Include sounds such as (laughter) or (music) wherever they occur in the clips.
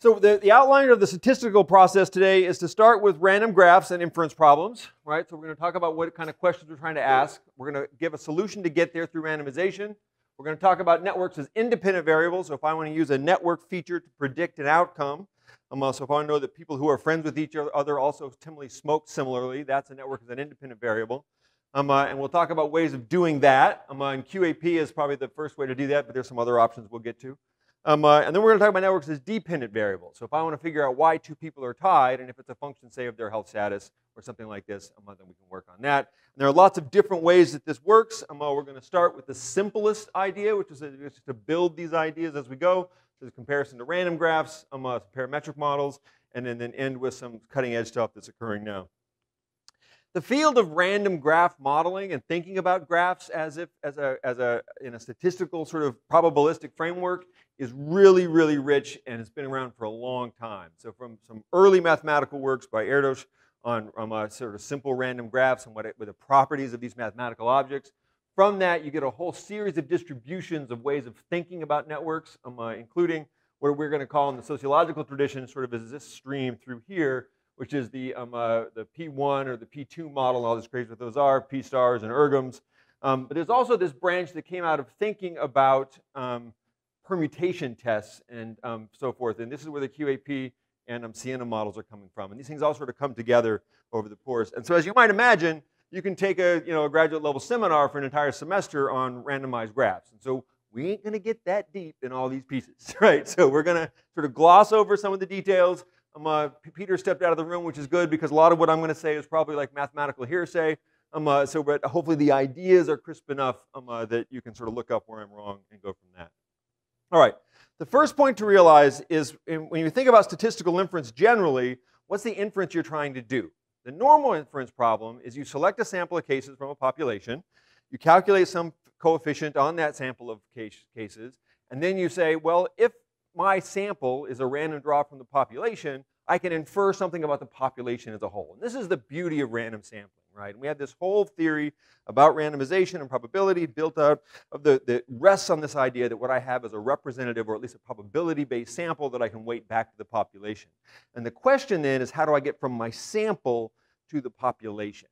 So the, the outline of the statistical process today is to start with random graphs and inference problems, right? So we're going to talk about what kind of questions we're trying to ask. We're going to give a solution to get there through randomization. We're going to talk about networks as independent variables. So if I want to use a network feature to predict an outcome, um, so if I know that people who are friends with each other also typically smoke similarly, that's a network as an independent variable. Um, uh, and we'll talk about ways of doing that. Um, uh, and QAP is probably the first way to do that, but there's some other options we'll get to. Um, uh, and then we're going to talk about networks as dependent variables. So if I want to figure out why two people are tied, and if it's a function, say, of their health status or something like this, um, then we can work on that. And there are lots of different ways that this works. Um, uh, we're going to start with the simplest idea, which is just to build these ideas as we go. So the comparison to random graphs, um, uh, parametric models, and then, then end with some cutting edge stuff that's occurring now. The field of random graph modeling and thinking about graphs as if as a, as a in a statistical sort of probabilistic framework is really, really rich and has been around for a long time. So from some early mathematical works by Erdős on, on a sort of simple random graphs and what, it, what the properties of these mathematical objects. From that, you get a whole series of distributions of ways of thinking about networks, um, uh, including what we're going to call in the sociological tradition sort of as this stream through here, which is the, um, uh, the P1 or the P2 model, and all this crazy what those are, P stars and ERGMs. Um, but there's also this branch that came out of thinking about um, permutation tests and um, so forth. And this is where the QAP and um, Siena models are coming from. And these things all sort of come together over the course. And so as you might imagine, you can take a, you know, a graduate level seminar for an entire semester on randomized graphs. And so we ain't going to get that deep in all these pieces, (laughs) right? So we're going to sort of gloss over some of the details. Um, uh, Peter stepped out of the room, which is good because a lot of what I'm going to say is probably like mathematical hearsay. Um, uh, so but hopefully the ideas are crisp enough um, uh, that you can sort of look up where I'm wrong and go from that. All right, the first point to realize is when you think about statistical inference generally, what's the inference you're trying to do? The normal inference problem is you select a sample of cases from a population, you calculate some coefficient on that sample of case, cases, and then you say, well, if my sample is a random draw from the population, I can infer something about the population as a whole. And this is the beauty of random sampling, right? And we have this whole theory about randomization and probability built out of the that rests on this idea that what I have is a representative or at least a probability-based sample that I can weight back to the population. And the question then is how do I get from my sample to the population?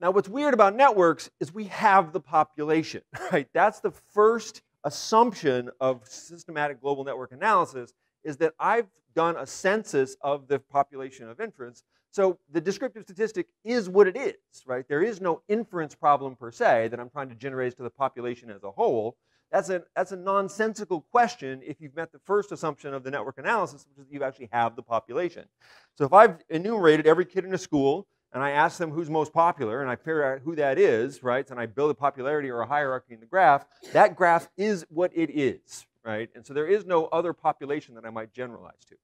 Now, what's weird about networks is we have the population, (laughs) right? That's the first assumption of systematic global network analysis is that I've done a census of the population of inference. So the descriptive statistic is what it is, right? There is no inference problem per se that I'm trying to generate to the population as a whole. That's a, that's a nonsensical question if you've met the first assumption of the network analysis, which is that you actually have the population. So if I've enumerated every kid in a school, and I ask them who's most popular, and I figure out who that is, right? And I build a popularity or a hierarchy in the graph. That graph is what it is, right? And so there is no other population that I might generalize to.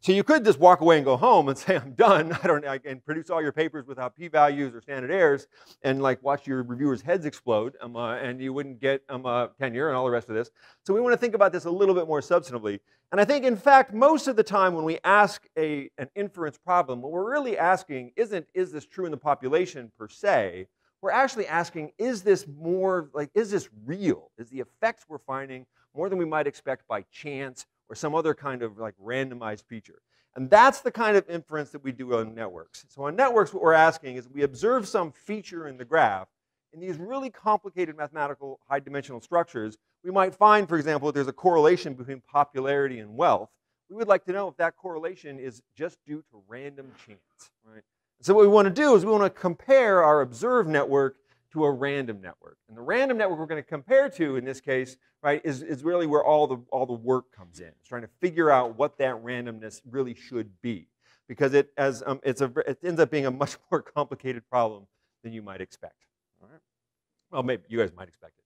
So you could just walk away and go home and (laughs) say, I'm done. I don't, I can produce all your papers without p-values or standard errors and like watch your reviewers' heads explode um, uh, and you wouldn't get um, uh, tenure and all the rest of this. So we want to think about this a little bit more substantively. And I think, in fact, most of the time when we ask a, an inference problem, what we're really asking isn't, is this true in the population per se? We're actually asking, is this more, like, is this real? Is the effects we're finding more than we might expect by chance or some other kind of like randomized feature. And that's the kind of inference that we do on networks. So on networks, what we're asking is we observe some feature in the graph. In these really complicated mathematical high dimensional structures, we might find, for example, that there's a correlation between popularity and wealth. We would like to know if that correlation is just due to random chance, right? So what we want to do is we want to compare our observed network to a random network. And the random network we're going to compare to in this case, right, is, is really where all the, all the work comes in. It's trying to figure out what that randomness really should be. Because it, as, um, it's a, it ends up being a (laughs) much more complicated problem than you might expect. All right? Well, maybe you guys might expect it.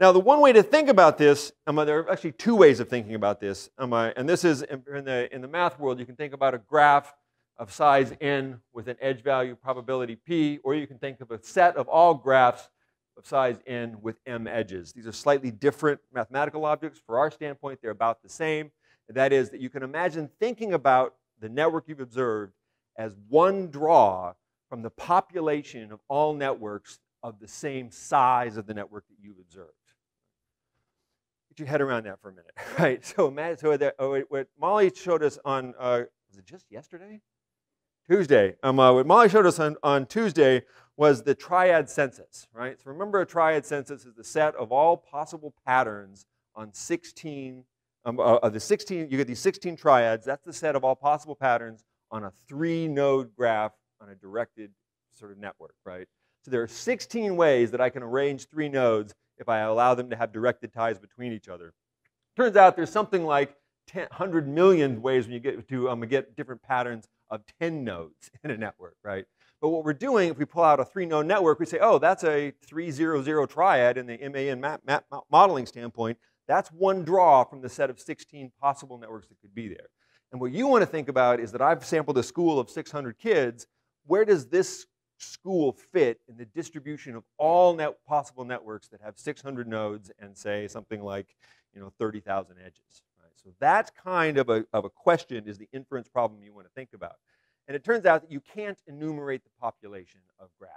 Now, the one way to think about this, um, there are actually two ways of thinking about this. Um, uh, and this is in the, in the math world, you can think about a graph of size n with an edge value probability p, or you can think of a set of all graphs of size n with m edges. These are slightly different mathematical objects. For our standpoint, they're about the same. That is that you can imagine thinking about the network you've observed as one draw from the population of all networks of the same size of the network that you've observed. get your head around that for a minute, (laughs) right? So, so oh, what Molly showed us on, uh, was it just yesterday? Tuesday. Um, uh, what Molly showed us on, on Tuesday was the triad census, right? So remember a triad census is the set of all possible patterns on 16, um, uh, of the 16, you get these 16 triads, that's the set of all possible patterns on a three node graph on a directed sort of network, right? So there are 16 ways that I can arrange three nodes if I allow them to have directed ties between each other. Turns out there's something like 100 million ways when you get to um, get different patterns of 10 nodes (laughs) in a network, right? But what we're doing, if we pull out a three-node network, we say, oh, that's a 300 triad in the MAN map, map modeling standpoint. That's one draw from the set of 16 possible networks that could be there. And what you want to think about is that I've sampled a school of 600 kids. Where does this school fit in the distribution of all net possible networks that have 600 nodes and say something like you know 30,000 edges? So that kind of a, of a question is the inference problem you want to think about. And it turns out that you can't enumerate the population of graphs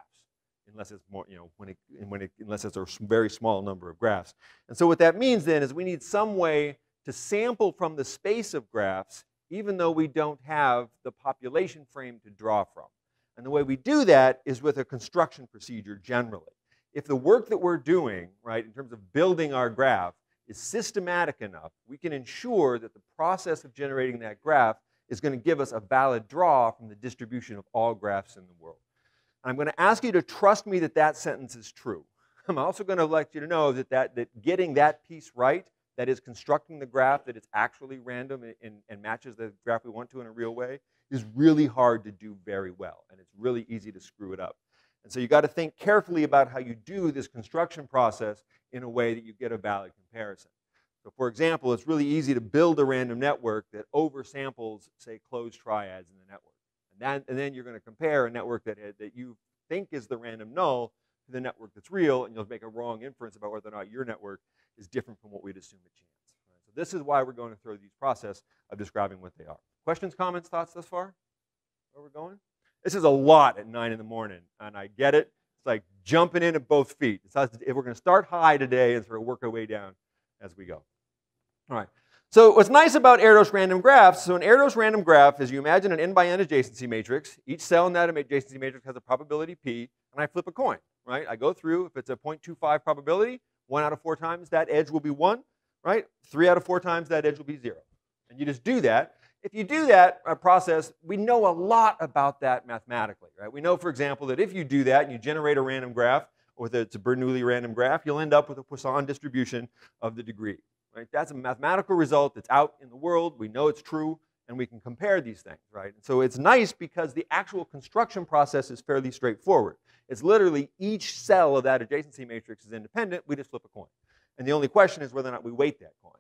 unless it's more, you know, when it, when it, unless it's a very small number of graphs. And so what that means then is we need some way to sample from the space of graphs even though we don't have the population frame to draw from. And the way we do that is with a construction procedure generally. If the work that we're doing, right, in terms of building our graph is systematic enough, we can ensure that the process of generating that graph is going to give us a valid draw from the distribution of all graphs in the world. I'm going to ask you to trust me that that sentence is true. I'm also going to let you to know that, that, that getting that piece right, that is constructing the graph that it's actually random and, and matches the graph we want to in a real way, is really hard to do very well. And it's really easy to screw it up. And so you got to think carefully about how you do this construction process in a way that you get a valid comparison. So for example, it's really easy to build a random network that oversamples, say, closed triads in the network. And, that, and then you're going to compare a network that, uh, that you think is the random null to the network that's real, and you'll make a wrong inference about whether or not your network is different from what we'd assume at chance. Right? So this is why we're going to through these process of describing what they are. Questions, comments, thoughts thus far? Where we're going? This is a lot at 9 in the morning, and I get it. Like jumping in at both feet. It's, if we're going to start high today and sort of work our way down as we go. All right. So what's nice about Erdos random graphs, so an Erdos random graph is you imagine an n by n adjacency matrix. Each cell in that adjacency matrix has a probability p, and I flip a coin, right? I go through, if it's a 0.25 probability, one out of four times that edge will be one, right? Three out of four times that edge will be zero. And you just do that. If you do that uh, process, we know a lot about that mathematically, right? We know, for example, that if you do that and you generate a random graph, or it's a Bernoulli random graph, you'll end up with a Poisson distribution of the degree. Right? That's a mathematical result that's out in the world. We know it's true, and we can compare these things. Right? And so it's nice because the actual construction process is fairly straightforward. It's literally each cell of that adjacency matrix is independent. We just flip a coin. And the only question is whether or not we weight that coin.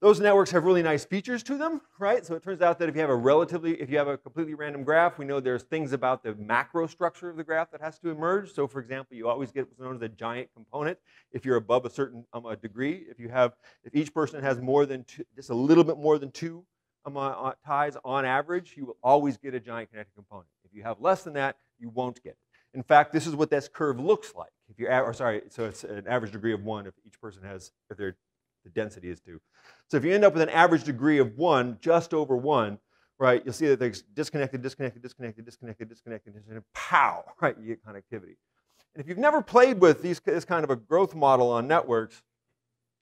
Those networks have really nice features to them, right? So it turns out that if you have a relatively, if you have a completely random graph, we know there's things about the macro structure of the graph that has to emerge. So for example, you always get what's known as a giant component if you're above a certain um, a degree. If you have, if each person has more than two, just a little bit more than two um, uh, ties on average, you will always get a giant connected component. If you have less than that, you won't get it. In fact, this is what this curve looks like. If you, or sorry, so it's an average degree of one if each person has, if they're the density is 2. So if you end up with an average degree of 1, just over 1, right, you'll see that there's disconnected, disconnected, disconnected, disconnected, disconnected, and pow, (laughs) right, you get connectivity. And if you've never played with these, this kind of a growth model on networks,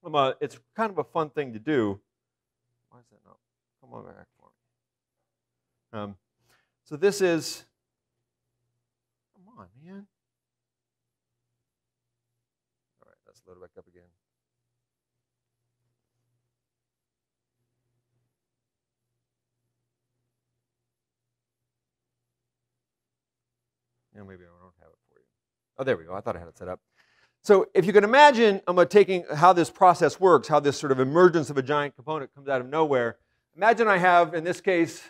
um, uh, it's kind of a fun thing to do. Why is that not? Come on back for me. Um, so this is, come on, man. All right, let's load it back up again. Know, maybe I don't have it for you. Oh, there we go. I thought I had it set up. So if you can imagine I'm taking how this process works, how this sort of emergence of a giant component comes out of nowhere. Imagine I have, in this case,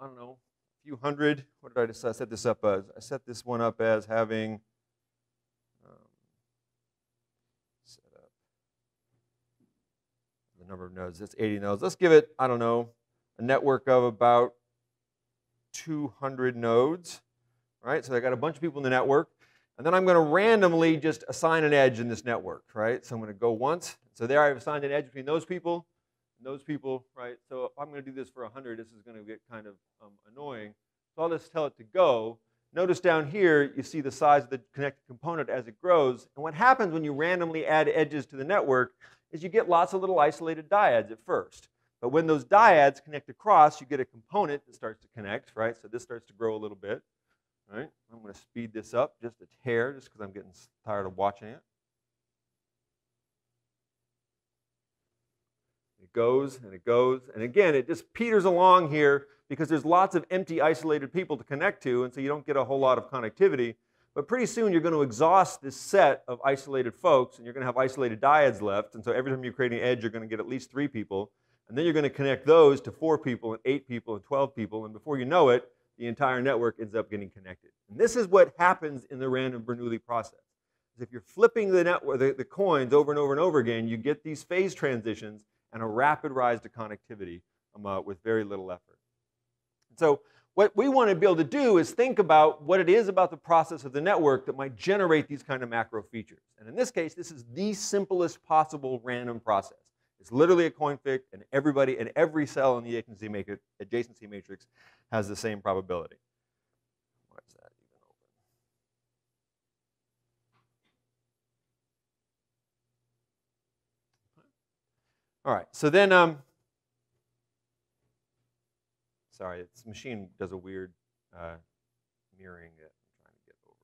I don't know, a few hundred. What did I just set this up as? I set this one up as having um, number of nodes. That's 80 nodes. Let's give it, I don't know, a network of about 200 nodes right? So I got a bunch of people in the network. And then I'm going to randomly just assign an edge in this network, right? So I'm going to go once. So there I've assigned an edge between those people and those people, right? So if I'm going to do this for 100, this is going to get kind of um, annoying. So I'll just tell it to go. Notice down here, you see the size of the connected component as it grows. And what happens when you randomly add edges to the network is you get lots of little isolated dyads at first. But when those dyads connect across, you get a component that starts to connect, right? So this starts to grow a little bit, right? I'm going to speed this up just a hair, just because I'm getting tired of watching it. It goes and it goes. And again, it just peters along here because there's lots of empty, isolated people to connect to, and so you don't get a whole lot of connectivity. But pretty soon you're going to exhaust this set of isolated folks, and you're going to have isolated dyads left. And so every time you create an edge, you're going to get at least three people. And then you're going to connect those to four people and eight people and 12 people. And before you know it, the entire network ends up getting connected. And this is what happens in the random Bernoulli process. If you're flipping the, network, the, the coins over and over and over again, you get these phase transitions and a rapid rise to connectivity um, uh, with very little effort. So what we want to be able to do is think about what it is about the process of the network that might generate these kind of macro features. And in this case, this is the simplest possible random process. It's literally a coin flip, and everybody and every cell in the adjacency matrix, adjacency matrix has the same probability. Why is that even open? All right, so then um, Sorry, this machine does a weird uh, mirroring that I'm trying to get over.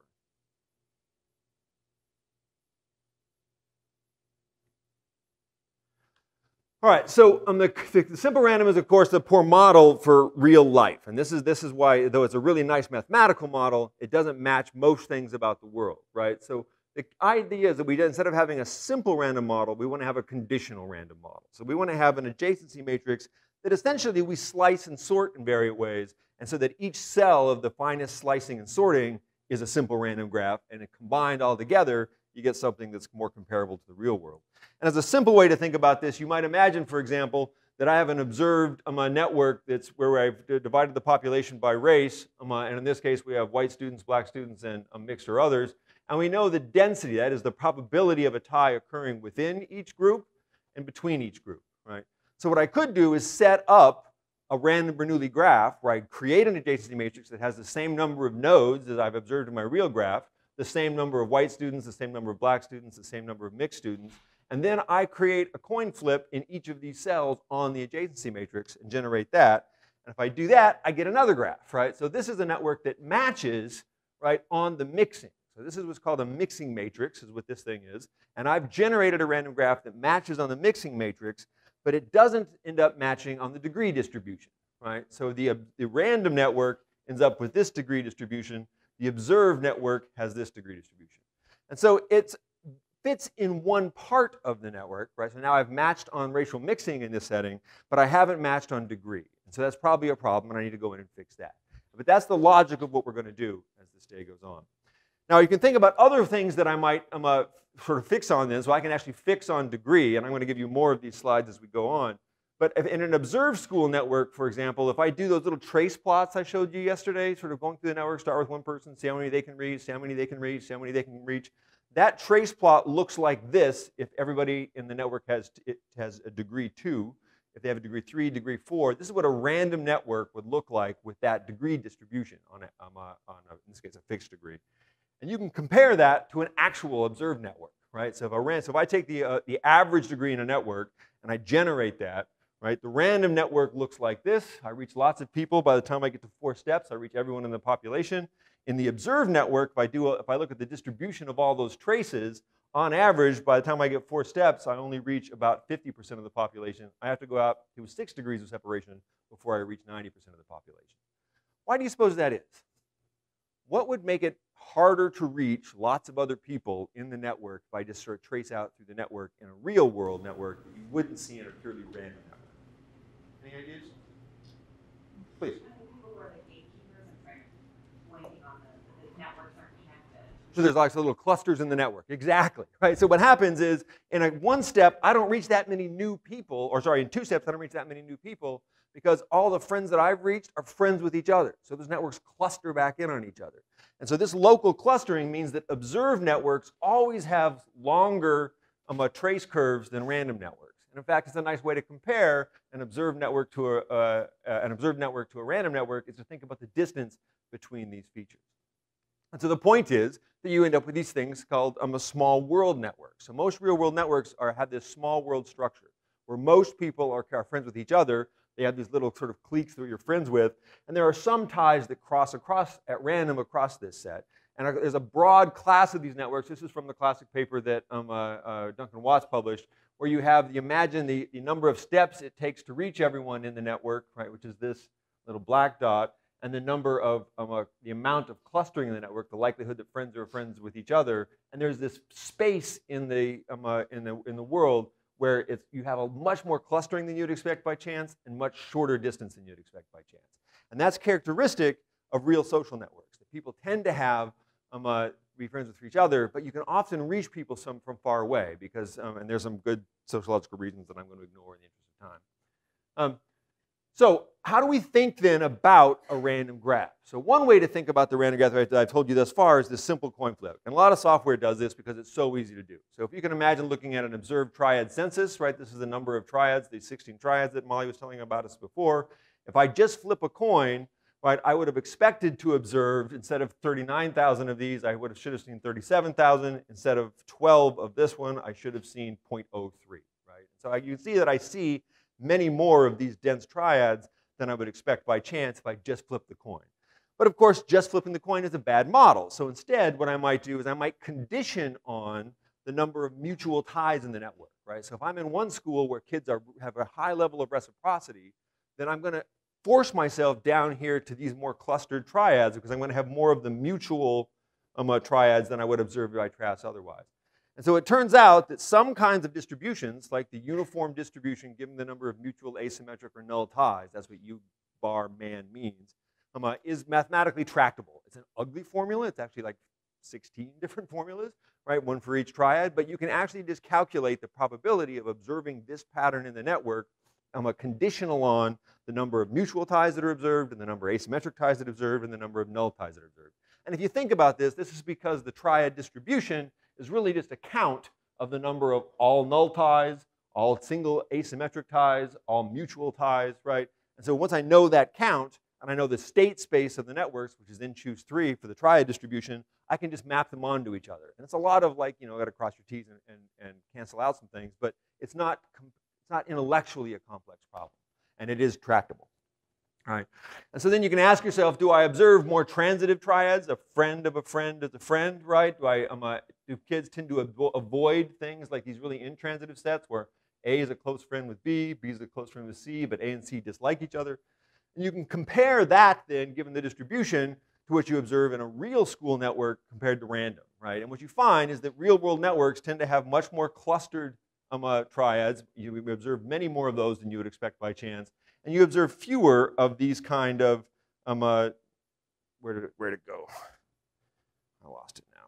All right, so um, the, the, simple random is, of course, the poor model for real life. And this is, this is why, though it's a really nice mathematical model, it doesn't match most things about the world, right? So the idea is that we, instead of having a simple random model, we want to have a conditional random model. So we want to have an adjacency matrix that essentially we slice and sort in various ways, and so that each cell of the finest slicing and sorting is a simple random graph, and combined all together, you get something that's more comparable to the real world. And as a simple way to think about this, you might imagine, for example, that I have an observed um, a network that's where I've divided the population by race, um, and in this case we have white students, black students, and a mixed or others. And we know the density, that is the probability of a tie occurring within each group and between each group, right? So what I could do is set up a random Bernoulli graph where I create an adjacency matrix that has the same number of nodes as I've observed in my real graph, the same number of white students, the same number of black students, the same number of mixed students, and then I create a coin flip in each of these cells on the adjacency matrix and generate that. And if I do that, I get another graph, right? So this is a network that matches, right, on the mixing. So this is what's called a mixing matrix, is what this thing is. And I've generated a random graph that matches on the mixing matrix but it doesn't end up matching on the degree distribution, right? So the, uh, the random network ends up with this degree distribution. The observed network has this degree distribution. And so it fits in one part of the network, right? So now I've matched on racial mixing in this setting, but I haven't matched on degree. And so that's probably a problem, and I need to go in and fix that. But that's the logic of what we're going to do as this day goes on. Now you can think about other things that I might uh, sort of fix on this, so I can actually fix on degree, and I'm going to give you more of these slides as we go on. But in an observed school network, for example, if I do those little trace plots I showed you yesterday, sort of going through the network, start with one person, see how many they can reach, see how many they can reach, see how many they can reach, that trace plot looks like this if everybody in the network has, it has a degree 2. If they have a degree 3, degree 4, this is what a random network would look like with that degree distribution on, a, um, uh, on a, in this case, a fixed degree. And you can compare that to an actual observed network, right? So if I ran, so if I take the, uh, the average degree in a network and I generate that, right? The random network looks like this. I reach lots of people. By the time I get to four steps, I reach everyone in the population. In the observed network, if I, do a, if I look at the distribution of all those traces, on average, by the time I get four steps, I only reach about 50% of the population. I have to go out to six degrees of separation before I reach 90% of the population. Why do you suppose that is? What would make it harder to reach lots of other people in the network if I just sort of trace out through the network in a real world network that you wouldn't see in a purely random network? Any ideas? Please. So there's like little clusters in the network. Exactly. Right. So what happens is in a one step, I don't reach that many new people, or sorry, in two steps, I don't reach that many new people. because all the friends that I've reached are friends with each other. So those networks cluster back in on each other. And so this local clustering means that observed networks always have longer um, uh, trace curves than random networks. And in fact, it's a nice way to compare an observed network to a, uh, an observed network to a random network is to think about the distance between these features. And so the point is that you end up with these things called um, a small world network. So most real world networks are, have this small world structure where most people are, are friends with each other. They have these little sort of cliques that you're friends with. And there are some ties that cross across at random across this set. And there's a broad class of these networks. This is from the classic paper that um, uh, uh, Duncan Watts published, where you have, you imagine the, the number of steps it takes to reach everyone in the network, right, which is this little black dot and the number of, um, uh, the amount of clustering in the network, the likelihood that friends are friends with each other, and there's this space in the, um, uh, in the, in the world where it's, you have a much more clustering than you'd expect by chance and much shorter distance than you'd expect by chance. And that's characteristic of real social networks. That people tend to have, um, uh, be friends with each other, but you can often reach people some from far away because, um, and there's some good sociological reasons that I'm going to ignore in the interest of time. Um, so how do we think then about a random graph? So one way to think about the random graph that I've told you thus far is this simple coin flip. And a lot of software does this because it's so easy to do. So if you can imagine looking at an observed triad census, right, this is the number of triads, these 16 triads that Molly was telling about us before. If I just flip a coin, right, I would have expected to observe, instead of 39,000 of these, I would have should have seen 37,000. Instead of 12 of this one, I should have seen 0.03, right? So you can see that I see many more of these dense triads than I would expect by chance if I just flip the coin. But of course, just flipping the coin is a bad model. So instead, what I might do is I might condition on the number of mutual ties in the network, right? So if I'm in one school where kids are, have a high level of reciprocity, then I'm going to force myself down here to these more clustered triads because I'm going to have more of the mutual um, uh, triads than I would observe I trace otherwise. And so it turns out that some kinds of distributions, like the uniform distribution given the number of mutual asymmetric or null ties, that's what U bar man means, um, uh, is mathematically tractable. It's an ugly formula. It's actually like 16 (laughs) different formulas, right? One for each triad. But you can actually just calculate the probability of observing this pattern in the network um, a conditional on the number of mutual ties that are observed and the number of asymmetric ties that are observed and the number of null ties that are observed. And if you think about this, this is because the triad distribution is really just a count of the number of all null ties, all single asymmetric ties, all mutual ties, right? And so once I know that count, and I know the state space of the networks, which is then choose three for the triad distribution, I can just map them onto each other. And it's a lot of like, you know, got to cross your T's and, and, and cancel out some things, but it's not, it's not intellectually a complex problem. And it is tractable. Right. And so then you can ask yourself, do I observe more transitive triads? A friend of a friend is a friend, right? Do, I, I, do kids tend to avo avoid things like these really intransitive sets where A is a close friend with B, B is a close friend with C, but A and C dislike each other? And you can compare that then, given the distribution, to what you observe in a real school network compared to random, right? And what you find is that real world networks tend to have much more clustered um, uh, triads. You, observe many more of those than you would expect by chance and you observe fewer of these kind of, um, uh, where did it, where did it go? I lost it now.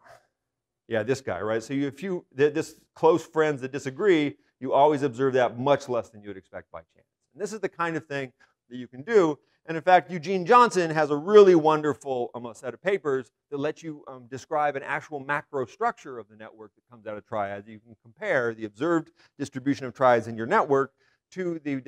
Yeah, this guy, right? So you have few, this close friends that disagree, you always observe that much less than you would expect by chance. And this is the kind of thing that you can do. And in fact, Eugene Johnsen has a really wonderful um, set of papers that let you um, describe an actual macro structure of the network that comes out of triads. You can compare the observed distribution of triads in your network to, the,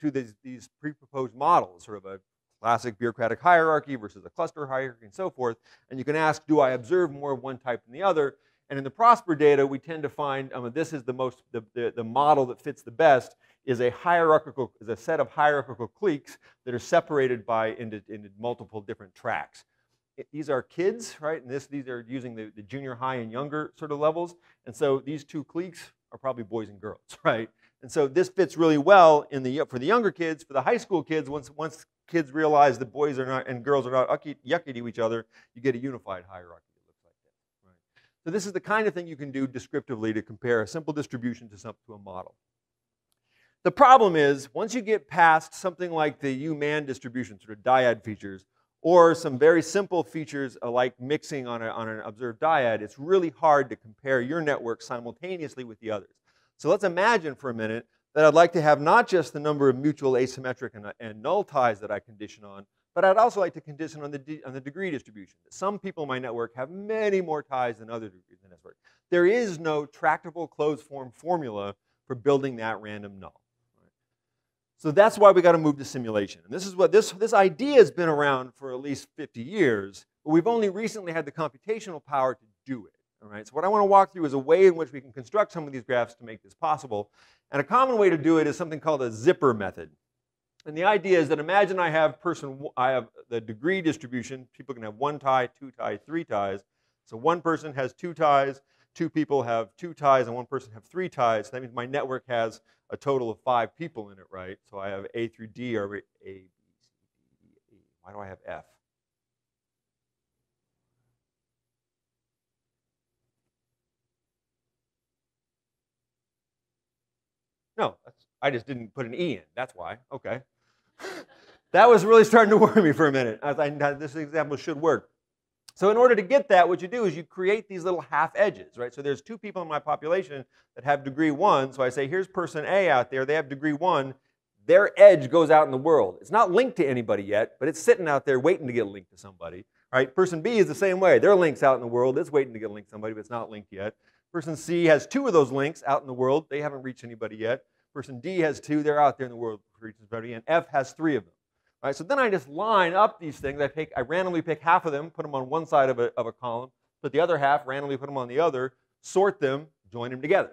to these, these pre-proposed models, sort of a classic bureaucratic hierarchy versus a cluster hierarchy and so forth. And you can ask, do I observe more of one type than the other? And in the PROSPER data, we tend to find um, this is the most the, the, the, model that fits the best is a hierarchical is a set of hierarchical cliques that are separated by into, into multiple different tracks. It, these are kids, right? And this these are using the, the junior high and younger sort of levels. And so these two cliques are probably boys and girls, (laughs) right? And so this fits really well in the, for the younger kids. For the high school kids, once, once kids realize that boys are not and girls are not yucky to each other, you get a unified hierarchy that looks like this. Right? So this is the kind of thing you can do descriptively to compare a simple distribution to, some, to a model. The problem is, once you get past something like the U-man distribution, sort of dyad features, or some very simple features like mixing on, a, on an observed dyad, it's really hard to compare your network simultaneously with the others. So let's imagine for a minute that I'd like to have not just the number of mutual asymmetric and, and null ties that I condition on, but I'd also like to condition on the, on the degree distribution. Some people in my network have many more ties than other degrees in the network. There is no tractable closed form formula for building that random null. So that's why we got to move to simulation. And this is what this, this idea has been around for at least 50 years, but we've only recently had the computational power to do it. All right, so what I want to walk through is a way in which we can construct some of these graphs to make this possible. And a common way to do it is something called a zipper method. And the idea is that imagine I have person, I have the degree distribution. People can have one tie, two ties, three ties. So one person has two ties, two people have two ties, and one person have three ties. So that means my network has a total of five people in it, right? So I have A through D or A, B, C, D, E. Why do I have F? No, I just didn't put an E in. That's why. Okay. That was really starting to (laughs) worry me for a minute. I thought this example should work. So in order to get that, what you do is you create these little half edges, right? So there's two people in my population that have degree one. So I say, here's person A out there. They have degree one. Their edge goes out in the world. It's not linked to anybody yet, but it's sitting out there waiting to get linked to somebody, right? Person B is the same way. Their link's out in the world. It's waiting to get linked to somebody, but it's not linked yet. Person C has two of those links out in the world. They haven't reached anybody yet. Person D has two. They're out there in the world reaching somebody. And F has three of them. Right, so then I just line up these things. I, pick, I randomly pick half of them, put them on one side of a, of a column, put the other half, randomly put them on the other, sort them, join them together.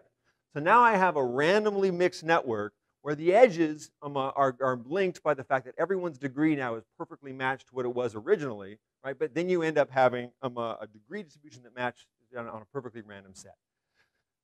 So now I have a randomly mixed network where the edges um, uh, are, are linked by the fact that everyone's degree now is perfectly matched to what it was originally, right? But then you end up having um, a, degree distribution that matches on a perfectly random set.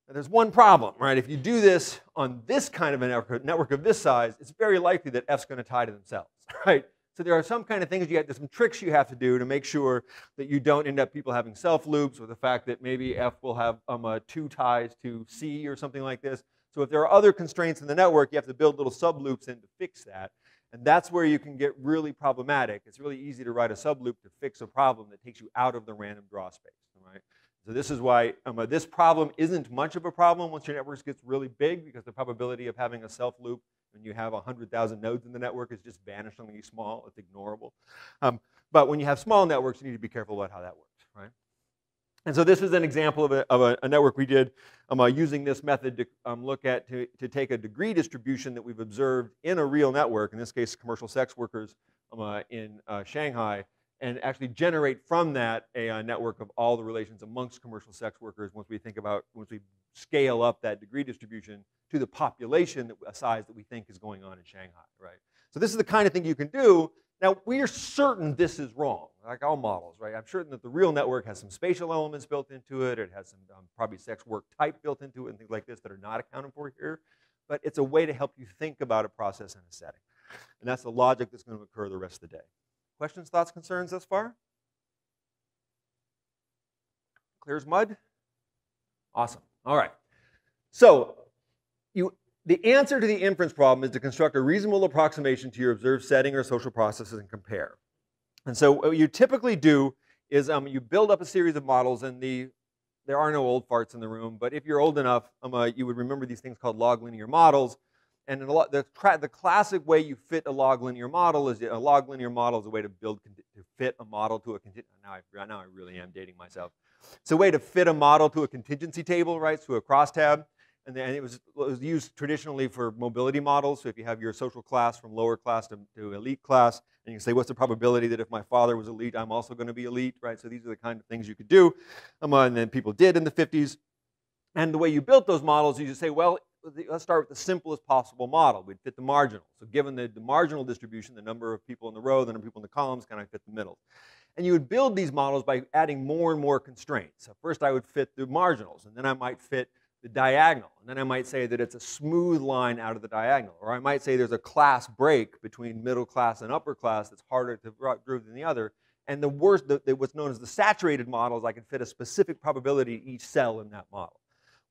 Now, there's one problem, right? If you do this on this kind of a network, network of this size, it's very likely that F's going to tie to themselves, (laughs) right? So there are some kind of things you have, there's some tricks you have to do to make sure that you don't end up people having self loops or the fact that maybe F will have um, uh, two ties to C or something like this. So if there are other constraints in the network, you have to build little sub loops in to fix that. And that's where you can get really problematic. It's really easy to write a sub loop to fix a problem that takes you out of the random draw space, right? So this is why um, uh, this problem isn't much of a problem once your network gets really big because the probability of having a self loop when you have 100,000 nodes in the network is just vanishingly small. It's ignorable. Um, but when you have small networks, you need to be careful about how that works, right? And so this is an example of a, of a, a network we did um, uh, using this method to um, look at, to, to take a degree distribution that we've observed in a real network, in this case, commercial sex workers um, uh, in uh, Shanghai, and actually generate from that a, a, network of all the relations amongst commercial sex workers once we think about, once we scale up that degree distribution to the population that, a size that we think is going on in Shanghai, right? So this is the kind of thing you can do. Now, we are certain this is wrong, like all models, right? I'm certain that the real network has some spatial elements built into it. It has some um, probably sex work type built into it and things like this that are not accounted for here. But it's a way to help you think about a process and a setting. And that's the logic that's going to occur the rest of the day. Questions, thoughts, concerns thus far? Clear as mud? Awesome. All right. So you, the answer to the inference problem is to construct a reasonable approximation to your observed setting or social processes and compare. And so what you typically do is um, you build up a series of models and the there are no old farts in the room, but if you're old enough, um, uh, you would remember these things called log linear models. And lot, the, the, classic way you fit a log linear model is a log linear model is a way to build to fit a model to a now I now I really am dating myself. It's a way to fit a model to a contingency table, right? To a crosstab, and then it was, it was used traditionally for mobility models. So if you have your social class from lower class to, to elite class, and you can say, what's the probability that if my father was elite, I'm also going to be elite, right? So these are the kind of things you could do, um, and then people did in the 50s. And the way you built those models, is you just say, well, let's start with the simplest possible model. We'd fit the marginal. So given the, the marginal distribution, the number of people in the row, the number of people in the columns, kind of fit the middle. And you would build these models by adding more and more constraints. So first I would fit the marginals, and then I might fit the diagonal. And then I might say that it's a smooth line out of the diagonal. Or I might say there's a class break between middle class and upper class that's harder to prove than the other. And the worst, the, the, what's known as the saturated models, I can fit a specific probability to each cell in that model.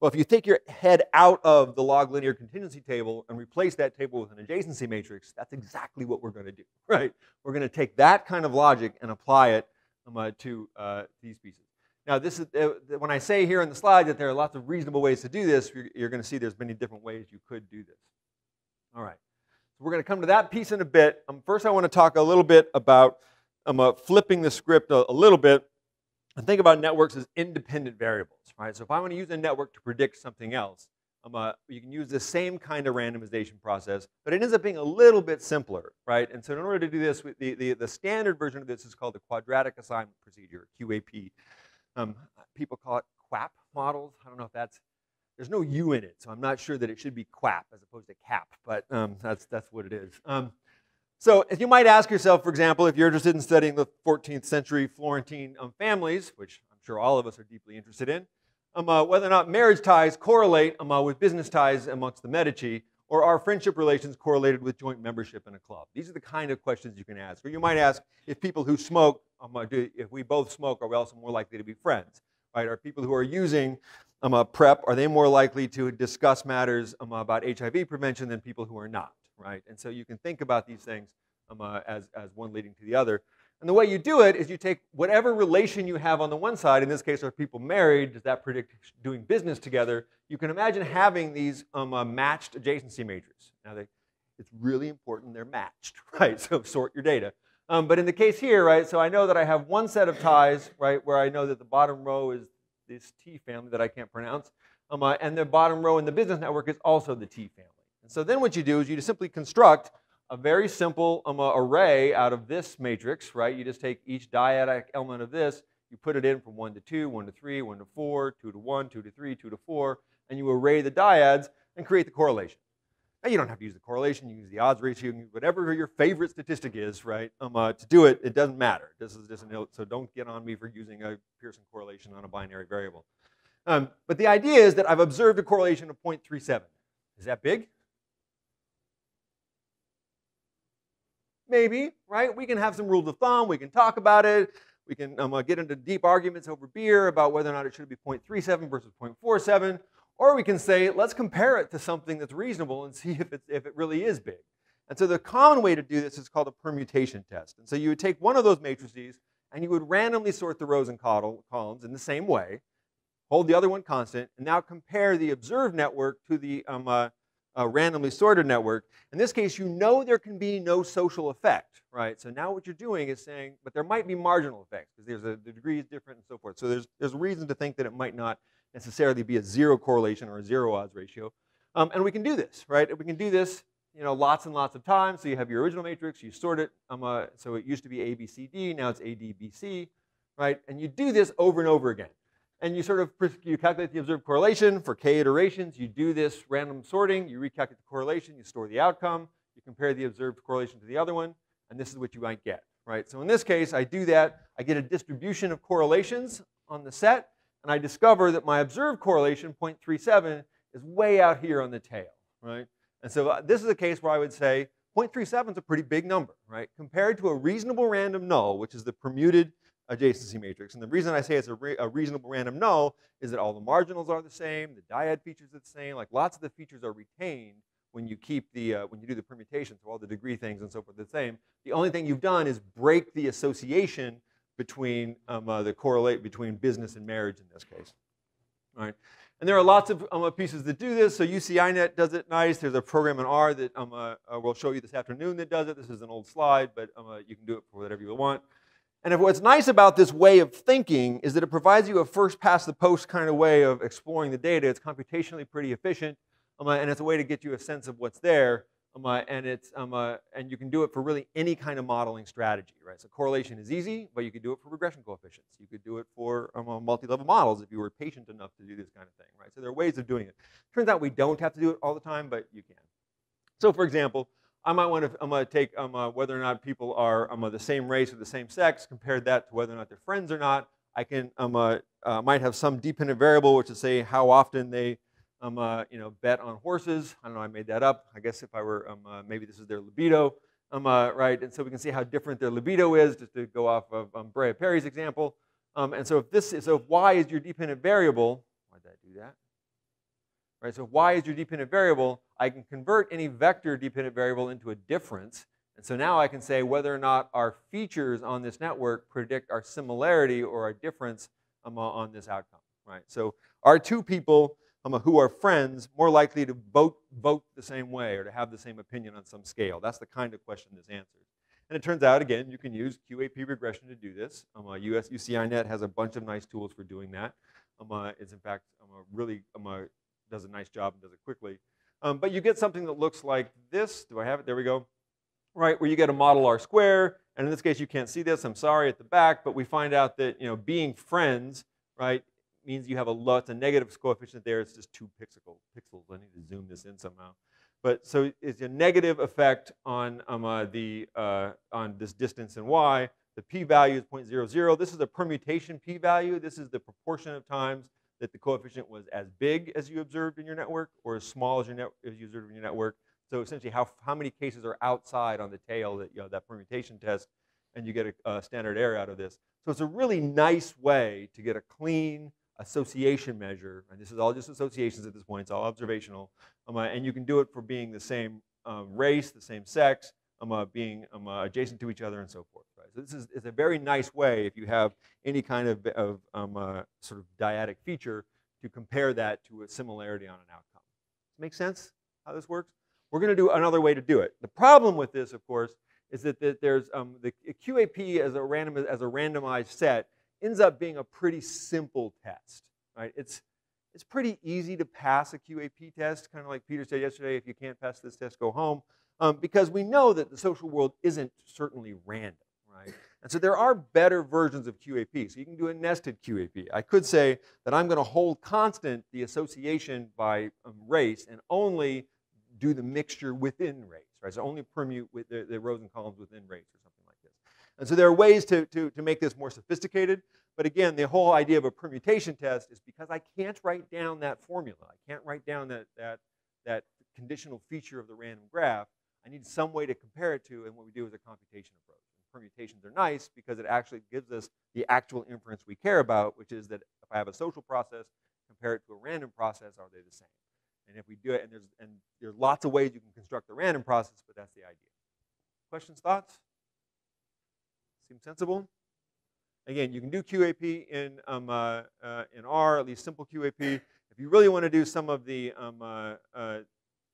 Well, if you take your head out of the log linear contingency table and replace that table with an adjacency matrix, that's exactly what we're going to do, (laughs) right? We're going to take that kind of logic and apply it um, uh, to uh, these pieces. Now, this is uh, when I say here in the slide that there are lots of reasonable ways to do this, you're, you're going to see there's many different ways you could do this. All right. So we're going to come to that piece in a bit. Um, first, I want to talk a little bit about um, uh, flipping the script a, a little bit and think about networks as independent variables, right? So if I want to use a network to predict something else, uh, you can use the same kind of randomization process, but it ends up being a little bit simpler, right? And so in order to do this, the, the, the standard version of this is called the quadratic assignment procedure, QAP. Um, people call it QAP models. I don't know if that's, there's no U in it, so I'm not sure that it should be QAP as opposed to CAP, but um, that's, that's what it is. Um, so you might ask yourself, for example, if you're interested in studying the 14th century Florentine um, families, which I'm sure all of us are deeply interested in, um, uh, whether or not marriage ties correlate um, uh, with business ties amongst the Medici, or are friendship relations correlated with joint membership in a club? These are the kind of questions you can ask. Or you might ask if people who smoke, um, uh, do, if we both smoke, are we also more likely to be friends? Right? Are people who are using um, uh, PrEP, are they more likely to discuss matters um, about HIV prevention than people who are not? Right? And so you can think about these things um, uh, as, as one leading to the other. And the way you do it is you take whatever relation you have on the one side, in this case, are people married? Does that predict doing business together? You can imagine having these um, uh, matched adjacency matrices. Now, they, it's really important they're matched, (laughs) right? So sort your data. Um, but in the case here, right, so I know that I have one set of ties, right, where I know that the bottom row is this T family that I can't pronounce, um, uh, and the bottom row in the business network is also the T family. And so then what you do is you just simply construct a very simple um, array out of this matrix, right? You just take each dyadic element of this, you put it in from 1 to 2, 1 to 3, 1 to 4, 2 to 1, 2 to 3, 2 to 4, and you array the dyads and create the correlation. Now, you don't have to use the correlation, you use the odds ratio, whatever your favorite statistic is, right? Um, uh, to do it, it doesn't matter. This is just a note, so don't get on me for using a Pearson correlation on a binary variable. Um, but the idea is that I've observed a correlation of 0.37. Is that big? Maybe, right? We can have some rules of thumb. We can talk about it. We can um, uh, get into deep arguments over beer about whether or not it should be 0.37 versus 0.47. Or we can say, let's compare it to something that's reasonable and (laughs) see if, it's, if it really is big. And so the common way to do this is called a permutation test. And so you would take one of those matrices and you would randomly sort the rows and columns in the same way, hold the other one constant, and now compare the observed network to the um, uh, a randomly sorted network. In this case, you know there can be no social effect, right? So now what you're doing is saying, but there might be marginal effects because there's a the degree is different and so forth. So there's there's reason to think that it might not necessarily be a zero correlation or a zero odds ratio. Um, and we can do this, right? We can do this, you know, lots and lots of times. So you have your original matrix, you sort it. Um, uh, so it used to be A, B, C, D. Now it's A, D, B, C, right? And you do this over and over again and you sort of you calculate the observed correlation for k iterations. You do this random sorting. You recalculate the correlation. You store the outcome. You compare the observed correlation to the other one, and this is what you might get, right? So in this case, I do that. I get a distribution of correlations on the set, and I discover that my observed correlation, 0.37, is way out here on the tail, right? And so uh, this is a case where I would say 0.37 is a pretty big number, right? Compared to a reasonable random null, which is the permuted adjacency matrix. And the reason I say it's a, re a, reasonable random null is that all the marginals are the same, the dyad features are the same, like lots of the features are retained when you keep the, uh, when you do the permutation, so all the degree things and so forth are the same. The only thing you've done is break the association between um, uh, the correlate between business and marriage in this case. All right. And there are lots of um, pieces that do this. So UCINet does it nice. There's a program in R that um, uh, uh, we'll show you this afternoon that does it. This is an old slide, but um, uh, you can do it for whatever you want. And what's nice about this way of thinking is that it provides you a first past the post kind of way of exploring the data. It's computationally pretty efficient, um, and it's a way to get you a sense of what's there. Um, uh, and it's um, uh, and you can do it for really any kind of modeling strategy, right? So correlation is easy, but you could do it for regression coefficients. You could do it for um, uh, multi-level models if you were patient enough to do this kind of thing, right? So there are ways of doing it. Turns out we don't have to do it all the time, but you can. So for example, I might want to, I'm going to take um, whether or not people are um, the same race or the same sex, compare that to whether or not they're friends or not. I can, um, uh, might have some dependent variable, which is say how often they, um, you know, bet on horses. I don't know, I made that up. I guess if I were, um, maybe this is their libido, um, right? And so we can see how different their libido is, just to go off of um, Brea Perry's example. and so if this is, so if y is your dependent variable, why did I do that? Right, so y is your dependent variable. I can convert any vector dependent variable into a difference. And so now I can say whether or not our features on this network predict our similarity or our difference um, on this outcome. Right? So are two people um, who are friends more likely to vote, vote the same way or to have the same opinion on some scale? That's the kind of question this answers. And it turns out, again, you can use QAP regression to do this. Um, uh, US, UCINet has a bunch of nice tools for doing that. Um, uh, it's in fact um, uh, really um, uh, does a nice job and does it quickly. Um, but you get something that looks like this. Do I have it? There we go. Right, where you get a model R square, and in this case you can't see this, I'm sorry, at the back, but we find out that you know being friends, right, means you have a lot, it's a negative coefficient there, it's just two pixel, pixels. I need to zoom this in somehow. But so it's a negative effect on um, uh, the uh, on this distance in y. The p-value is 0.00. This is a permutation p-value. This is the proportion of times that the coefficient was as big as you observed in your network or as small as, your net, as you observed in your network. So essentially, how, how many cases are outside on the tail that you know, that permutation test, and you get a, a standard error out of this. So it's a really nice way to get a clean association measure, and this is all just associations at this point, it's all observational, um, uh, and you can do it for being the same um, race, the same sex, um, uh, being um, uh, adjacent to each other, and so forth. Right? So this is, is a very nice way if you have any kind of, of um, uh, sort of dyadic feature to compare that to a similarity on an outcome. Make sense how this works? We're going to do another way to do it. The problem with this, of course, is that, that there's um, the QAP as a, random, as a randomized set ends up being a pretty simple test, right? It's, it's pretty easy to pass a QAP test, kind of like Peter said yesterday, if you can't pass this test, go home, um, because we know that the social world isn't certainly random, right? And so there are better versions of QAP. So you can do a nested QAP. I could say that I'm going to hold constant the association by um, race and only do the mixture within race, right? So only permute with the, the rows and columns within race or something like this. And so there are ways to, to, to make this more sophisticated. But again, the whole idea of a permutation test is because I can't write down that formula. I can't write down that, that, that conditional feature of the random graph. I need some way to compare it to, and what we do is a computation approach. And permutations are nice because it actually gives us the actual inference we care about, which is that if I have a social process, compare it to a random process, are they the same? And if we do it, and there's, and there's lots of ways you can construct the random process, but that's the idea. Questions, thoughts? Seem sensible? Again, you can do QAP in, um, uh, uh, in R, at least simple QAP. If you really want to do some of the, um, uh, uh,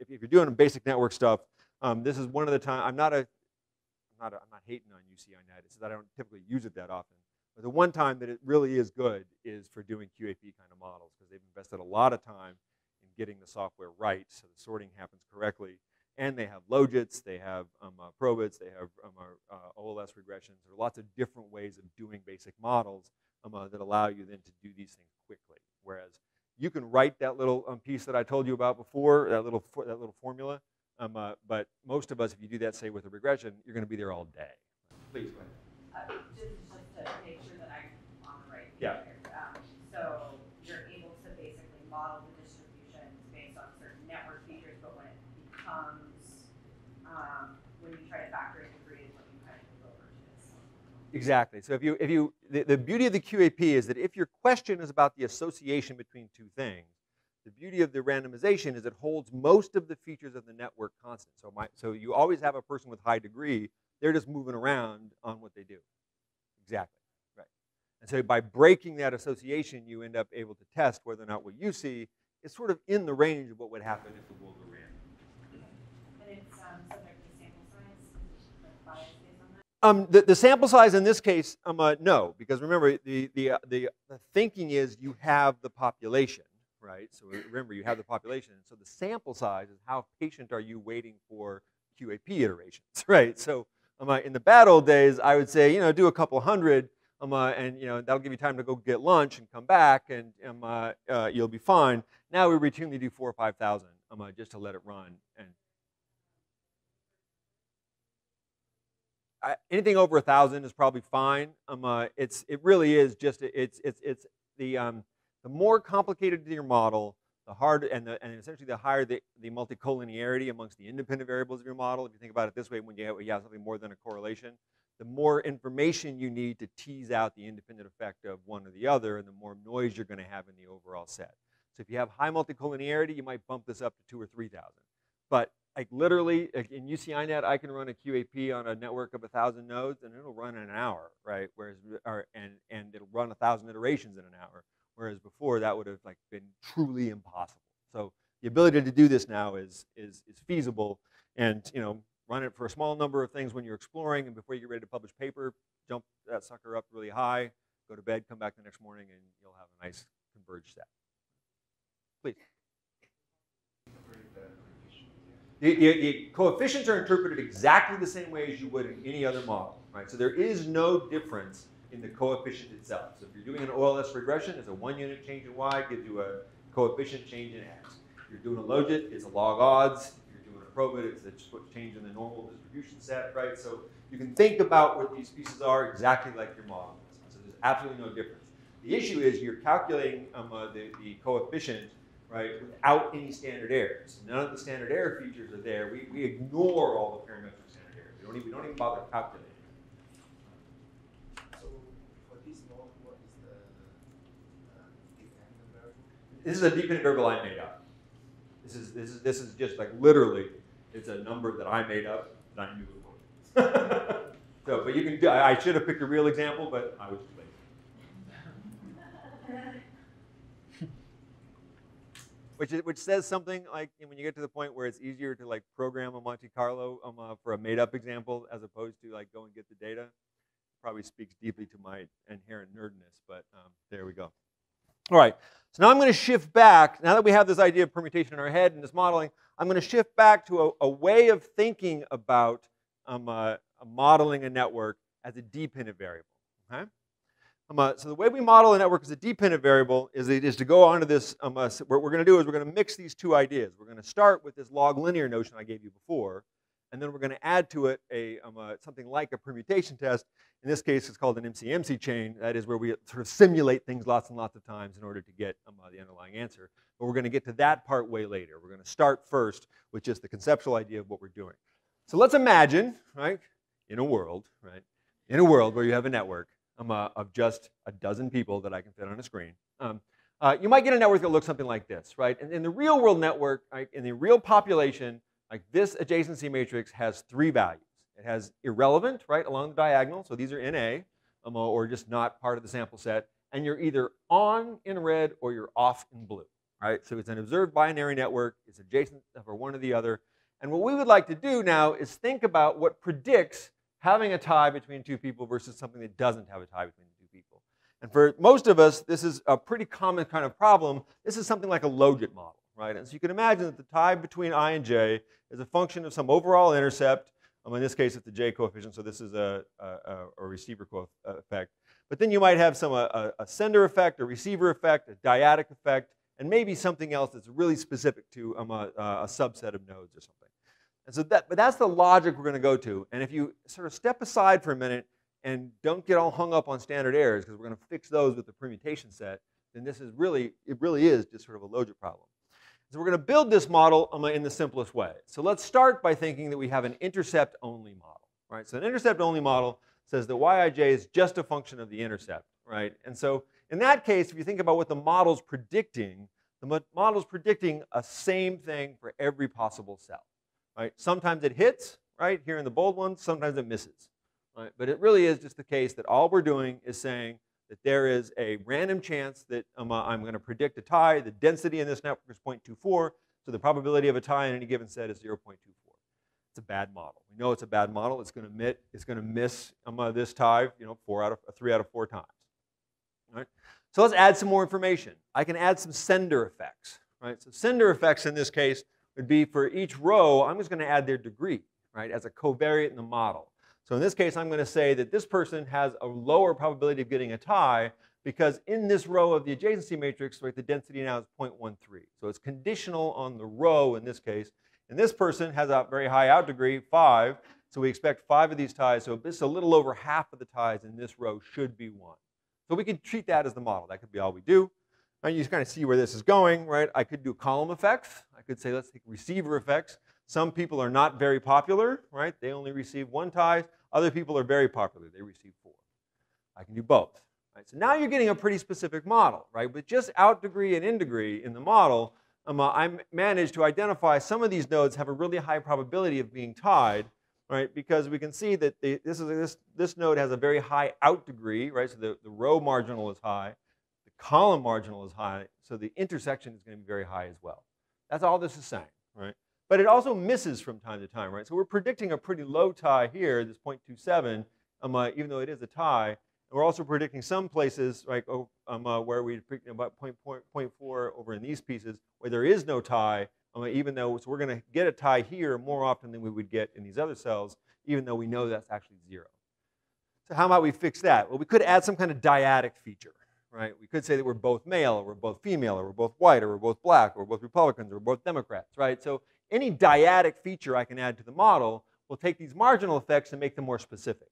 if, if, you're doing basic network stuff, um, this is one of the times I'm not a, I'm not, a, I'm not hating on UCINet, it's that I don't typically use it that often. But the one time that it really is good is for doing QAP kind of models, because they've invested a lot of time in getting the software right so the sorting happens correctly and they have logits, they have um, uh, probits, they have um, uh, OLS regressions. There are lots of different ways of doing basic models um, uh, that allow you then to do these things quickly. Whereas you can write that little um, piece that I told you about before, that little, that little formula, um, uh, but most of us, if you do that, say, with a regression, you're going to be there all day. Please, go ahead. Uh, just, just to make sure that I'm on the right page yeah. here. Um, so you're able to basically model the distributions based on certain network features, but when it becomes um, when you try to factor in degree is what you kind of go over to this. Exactly. So if you, if you, the, the beauty of the QAP is that if your question is about the association between two things, the beauty of the randomization is it holds most of the features of the network constant. So, my, so you always have a person with high degree, they're just moving around on what they do. Exactly, right. And so by breaking that association, you end up able to test whether or not what you see is sort of in the range of what would happen if the world were random. Um, the, the, sample size in this case, um, uh, no, because remember, the, the, uh, the, the, thinking is you have the population, right? So remember, you have the population. So the sample size is how patient are you waiting for QAP iterations, (laughs) right? So um, uh, in the bad old days, I would say, you know, do a couple hundred, um, uh, and you know that'll give you time to go get lunch and come back, and um, uh, uh, you'll be fine. Now we routinely do four or five thousand um, just to let it run and anything over a thousand is probably fine. Um, uh, it's it really is just it's it's it's the um, the more complicated your model, the harder and the and essentially the higher the, the multicollinearity amongst the independent variables of your model. If you think about it this way, when you have, you have something more than a correlation, the more information you need to tease out the independent effect of one or the other, and the more noise you're going to have in the overall set. So if you have high multicollinearity, you might bump this up to two or three thousand. But like literally in UCINet, I can run a QAP on a network of a thousand nodes, and it'll run in an hour, right? Whereas, or, and and it'll run a thousand iterations in an hour. Whereas before, that would have like been truly impossible. So the ability to do this now is, is, is feasible and you know, run it for a small number of things when you're exploring and before you get ready to publish paper, jump that sucker up really high, go to bed, come back the next morning, and you'll have a nice converged set. Please. The, the, the, coefficients are interpreted exactly the same way as you would in any other model, right? So there is no difference in the coefficient itself. So if you're doing an OLS regression, it's a one unit change in y, gives you a coefficient change in x. If you're doing a logit, it's a log odds. If you're doing a probit, it's a change in the normal distribution set, right? So you can think about what these pieces are exactly like your model. So there's absolutely no difference. The issue is you're calculating um, uh, the, the coefficient right, without any standard errors. None of the standard error features are there. We, we ignore all the parametric standard errors. We don't even, we don't even bother calculating. So for this node, what is the uh, dependent variable? This is a dependent variable I made up. This is, this is, this is just like literally, it's a number that I made up that I knew before. (laughs) so, but you can do, I, I should have picked a real example, but I was late. (laughs) which, is, which says something like when you get to the point where it's easier to like program a Monte Carlo um, uh, for a made-up example as opposed to like go and get the data. Probably speaks deeply to my inherent nerdness, but um, there we go. All right, so now I'm going to shift back. Now that we have this idea of permutation in our head and this modeling, I'm going to shift back to a, a way of thinking about um, uh, modeling a network as a dependent variable. Okay? Um, uh, so the way we model a network as a dependent variable is, is to go onto this, um, uh, what we're going to do is we're going to mix these two ideas. We're going to start with this log linear notion I gave you before, and then we're going to add to it a, um, uh, something like a permutation test. In this case, it's called an MCMC chain. That is where we sort of simulate things lots and lots of times in order to get um, uh, the underlying answer. But we're going to get to that part way later. We're going to start first with just the conceptual idea of what we're doing. So let's imagine, right, in a world, right, in a world where you have a network um, uh, of just a dozen people that I can fit on a screen. Um, uh, you might get a network that looks something like this, right? And in the real world network, right, in the real population, like this adjacency matrix has three values. It has irrelevant, right, along the diagonal, so these are NA, um, or just not part of the sample set, and you're either on in red or you're off in blue, right? So it's an observed binary network, it's adjacent for one or the other, and what we would like to do now is think about what predicts having a tie between two people versus something that doesn't have a tie between two people. And for most of us, this is a pretty common kind of problem. This is something like a logit model, right? And so you can imagine that the tie between i and j is a function of some overall intercept. Um, in this case, it's the j coefficient, so this is a, a, a receiver uh, effect. But then you might have some a, a, sender effect, a receiver effect, a dyadic effect, and maybe something else that's really specific to um, a, a subset of nodes or something. And so that, but that's the logic we're going to go to. And if you sort of step aside for a minute and don't get all hung up on standard errors, because we're going to fix those with the permutation set, then this is really, it really is just sort of a logit problem. So we're going to build this model um, in the simplest way. So let's start by thinking that we have an intercept-only model, right? So an intercept-only model says that yij is just a function of the intercept, right? And so in that case, if you think about what the model's predicting, the model's predicting a same thing for every possible cell. Right? Sometimes it hits, right, here in the bold ones, sometimes it misses. Right? But it really is just the case that all we're doing is saying that there is a random chance that um, uh, I'm going to predict a tie. The density in this network is 0.24, so the probability of a tie in any given set is 0.24. It's a bad model. We know it's a bad model. It's going to miss, it's going to miss um, uh, this tie, you know, four out of three out of four times. Right? So let's add some more information. I can add some sender effects. Right? So sender effects in this case would be for each row, I'm just going to add their degree, right, as a covariate in the model. So in this case, I'm going to say that this person has a lower probability of getting a tie because in this row of the adjacency matrix, right, the density now is 0.13. So it's conditional on the row in this case. And this person has a very high out degree, 5. So we expect 5 of these ties. So this a little over half of the ties in this row should be 1. So we can treat that as the model. That could be all we do. And you kind of see where this is going, right? I could do column effects. I could say, let's take receiver effects. Some people are not very popular, right? They only receive one tie. Other people are very popular. They receive four. I can do both. Right? So now you're getting a pretty specific model, right? With just out degree and in degree in the model, um, uh, I managed to identify some of these nodes have a really high probability of being tied, right? Because we can see that this, is, this, this node has a very high out degree, right? So the, the row marginal is high the column marginal is high, so the intersection is going to be very high as well. That's all this is saying, right? But it also misses from time to time, right? So we're predicting a pretty low tie here, this 0.27, um, uh, even though it is a tie. And we're also predicting some places, like oh, um, uh, where we predict about 0.4 over in these pieces, where there is no tie, um, even though so we're going to get a tie here more often than we would get in these other cells, even though we know that's actually zero. So how might we fix that? Well, we could add some kind of dyadic feature, right? We could say that we're both male, or we're both female, or we're both white, or we're both black, or we're both Republicans, or we're both Democrats, right? So any dyadic feature I can add to the model will take these marginal effects and make them more specific.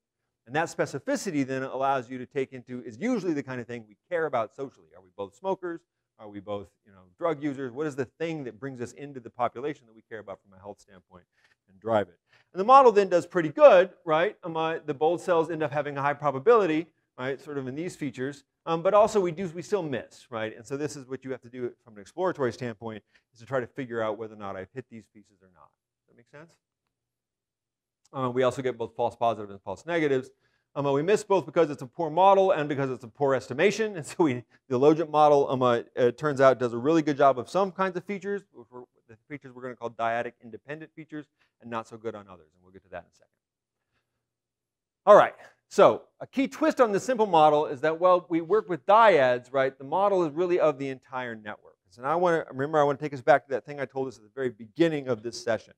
And that specificity then allows you to take into, is usually the kind of thing we care about socially. Are we both smokers? Are we both you know, drug users? What is the thing that brings us into the population that we care about from a health standpoint and drive it? And the model then does pretty good, right? The bold cells end up having a high probability, right, sort of in these features. Um, but also we do we still miss, right? And so this is what you have to do from an exploratory standpoint is to try to figure out whether or not I've hit these pieces or not. Does that make sense? Uh, we also get both false positives positive and false negatives. Um, uh, we miss both because it's a poor model and because it's a poor estimation. (laughs) And so we, the Logit model, um, uh, it turns out, does a really good job of some kinds of features. the features we're going to call dyadic independent features, and not so good on others. And we'll get to that in a second. All right. So a key twist on the simple model is that, well, we work with dyads, right? The model is really of the entire network. And I want to, remember, I want to take us back to that thing I told us at the very beginning of this session,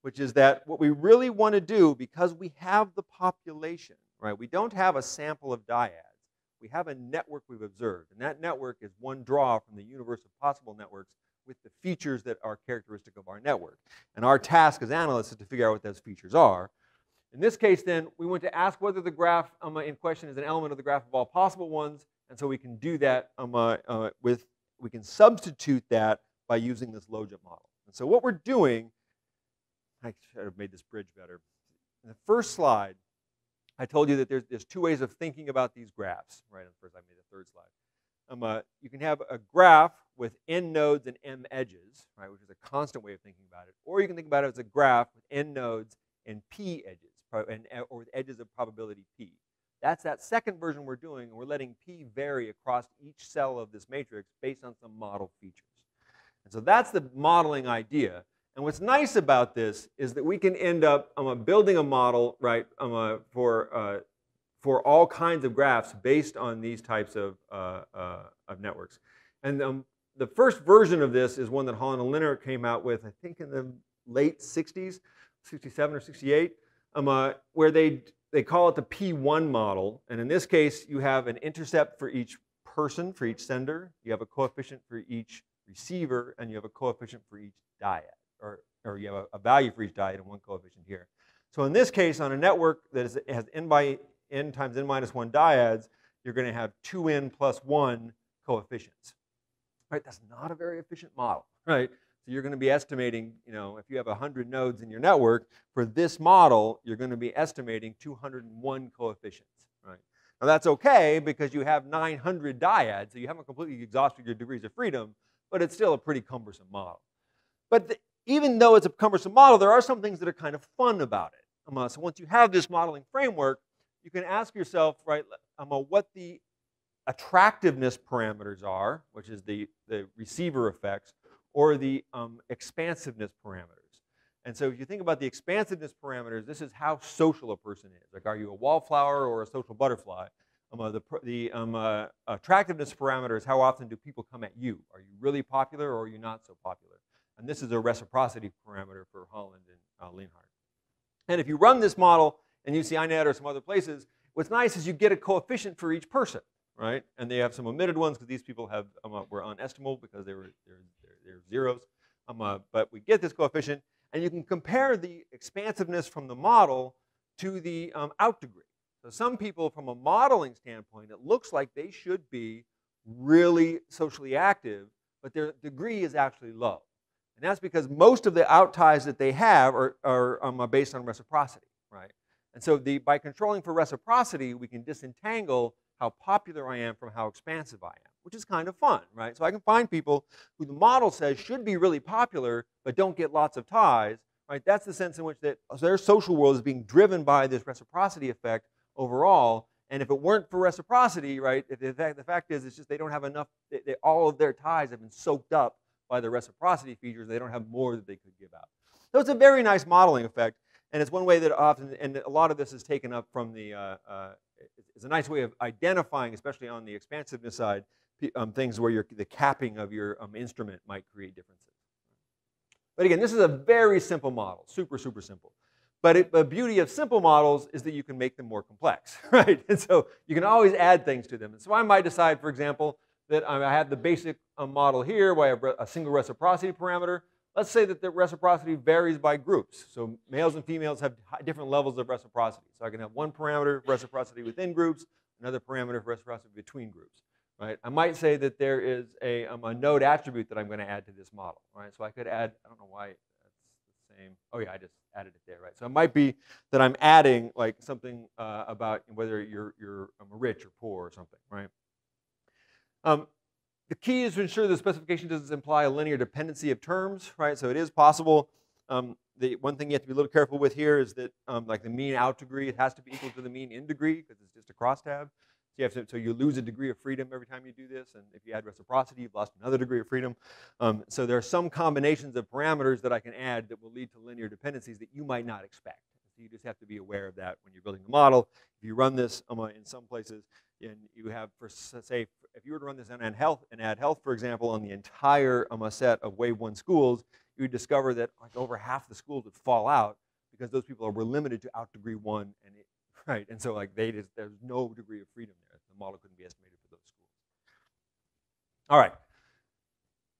which is that what we really want to do, because we have the population, right? We don't have a sample of dyads. We have a network we've observed, and that network is one draw from the universe of possible networks with the features that are characteristic of our network. And our task as analysts is to figure out what those features are. In this case, then, we want to ask whether the graph um, in question is an element of the graph of all possible ones, and so we can do that um, uh, uh, with, we can substitute that by using this logit model. And so what we're doing, I should have made this bridge better. In the first slide, I told you that there's, there's two ways of thinking about these graphs, right? And first I made the third slide. Um, uh, you can have a graph with n nodes and m edges, right, which is a constant way of thinking about it. Or you can think about it as a graph with n nodes and p edges, and, uh, or with edges of probability p. That's that second version we're doing, and we're letting p vary across each cell of this matrix based on some model features. And so that's the modeling idea. And what's nice about this is that we can end up um, building a model, right, um, uh, for, uh, for all kinds of graphs based on these types of, uh, uh of networks. And um, the first version of this is one that Holland and Leinhardt came out with, I think in the late 60s, 67 or 68, um, uh, where they, they call it the P1 model. And in this case, you have an intercept for each person, for each sender. You have a coefficient for each receiver, and you have a coefficient for each dyad or, or you have a, a value for each dyad and one coefficient here. So in this case, on a network that is, has n by n times n minus 1 dyads, you're going to have 2n plus 1 coefficients. Right? That's not a very efficient model, right? So you're going to be estimating, you know, if you have 100 nodes in your network, for this model, you're going to be estimating 201 coefficients, right? Now that's okay because you have 900 dyads, so you haven't completely exhausted your degrees of freedom, but it's still a pretty cumbersome model. But the, even though it's a cumbersome model, there are some things that are kind of fun about it. Um, so once you have this modeling framework, you can ask yourself, right, um, what the attractiveness parameters are, which is the, the receiver effects, or the um, expansiveness parameters. And so if you think about the expansiveness parameters, this is how social a person is. Like, are you a wallflower or a social butterfly? Um, uh, the the um, uh, attractiveness parameter is how often do people come at you? Are you really popular or are you not so popular? And this is a reciprocity parameter for Holland and uh. And if you run this model and UCINet or some other places, what's nice is you get a coefficient for each person, right? And they have some omitted ones because these people have um, uh, were unestimable because they were they're, they're, they're zeros. Um, uh, but we get this coefficient, and you can compare the expansiveness from the model to the um, out degree. So some people, from a modeling standpoint, it looks like they should be really socially active, but their degree is actually low. And that's because most of the out ties that they have are, are, um, based on reciprocity, right? And so the, by controlling for reciprocity, we can disentangle how popular I am from how expansive I am, which is kind of fun, right? So I can find people who the model says should be really popular, but don't get lots of ties, right? That's the sense in which that their social world is being driven by this reciprocity effect overall. And if it weren't for reciprocity, right, the fact, the fact is it's just they don't have enough, they, they, all of their ties have been soaked up by the reciprocity features. They don't have more that they could give out. So it's a very nice modeling effect, and it's one way that often, and a lot of this is taken up from the, uh, uh, it's a nice way of identifying, especially on the expansiveness side, um, things where your, the capping of your um, instrument might create differences. But again, this is a very simple model, super, super simple. But it, the beauty of simple models is that you can make them more complex, (laughs) right? And so you can always add things to them. And so I might decide, for example, that I have the basic uh, model here where I have a single reciprocity parameter. Let's say that the reciprocity varies by groups. So males and females have different levels of reciprocity. So I can have one parameter of reciprocity within groups, another parameter of reciprocity between groups. Right? I might say that there is a, um, a node attribute that I'm going to add to this model. Right? So I could add, I don't know why that's the same. Oh yeah, I just added it there, right? So it might be that I'm adding like something uh, about whether you're, you're um, rich or poor or something, right? Um, the key is to ensure the specification doesn't imply a linear dependency of terms, right? So it is possible. Um, the one thing you have to be a little careful with here is that um, like the mean out degree, it has to be equal to the mean in degree because it's just a crosstab. So you have to, so you lose a degree of freedom every time you do this, and if you add reciprocity, you've lost another degree of freedom. Um, so there are some combinations of parameters that I can add that will lead to linear dependencies that you might not expect. So you just have to be aware of that when you're building the model. If you run this um, uh, in some places, and you have, for say, if you were to run this and Add Health, and Add Health, for example, on the entire um, set of Wave One schools, you would discover that like over half the schools would fall out because those people were limited to out degree one and right? And so like they just, there's no degree of freedom there. The model couldn't be estimated for those schools. All right.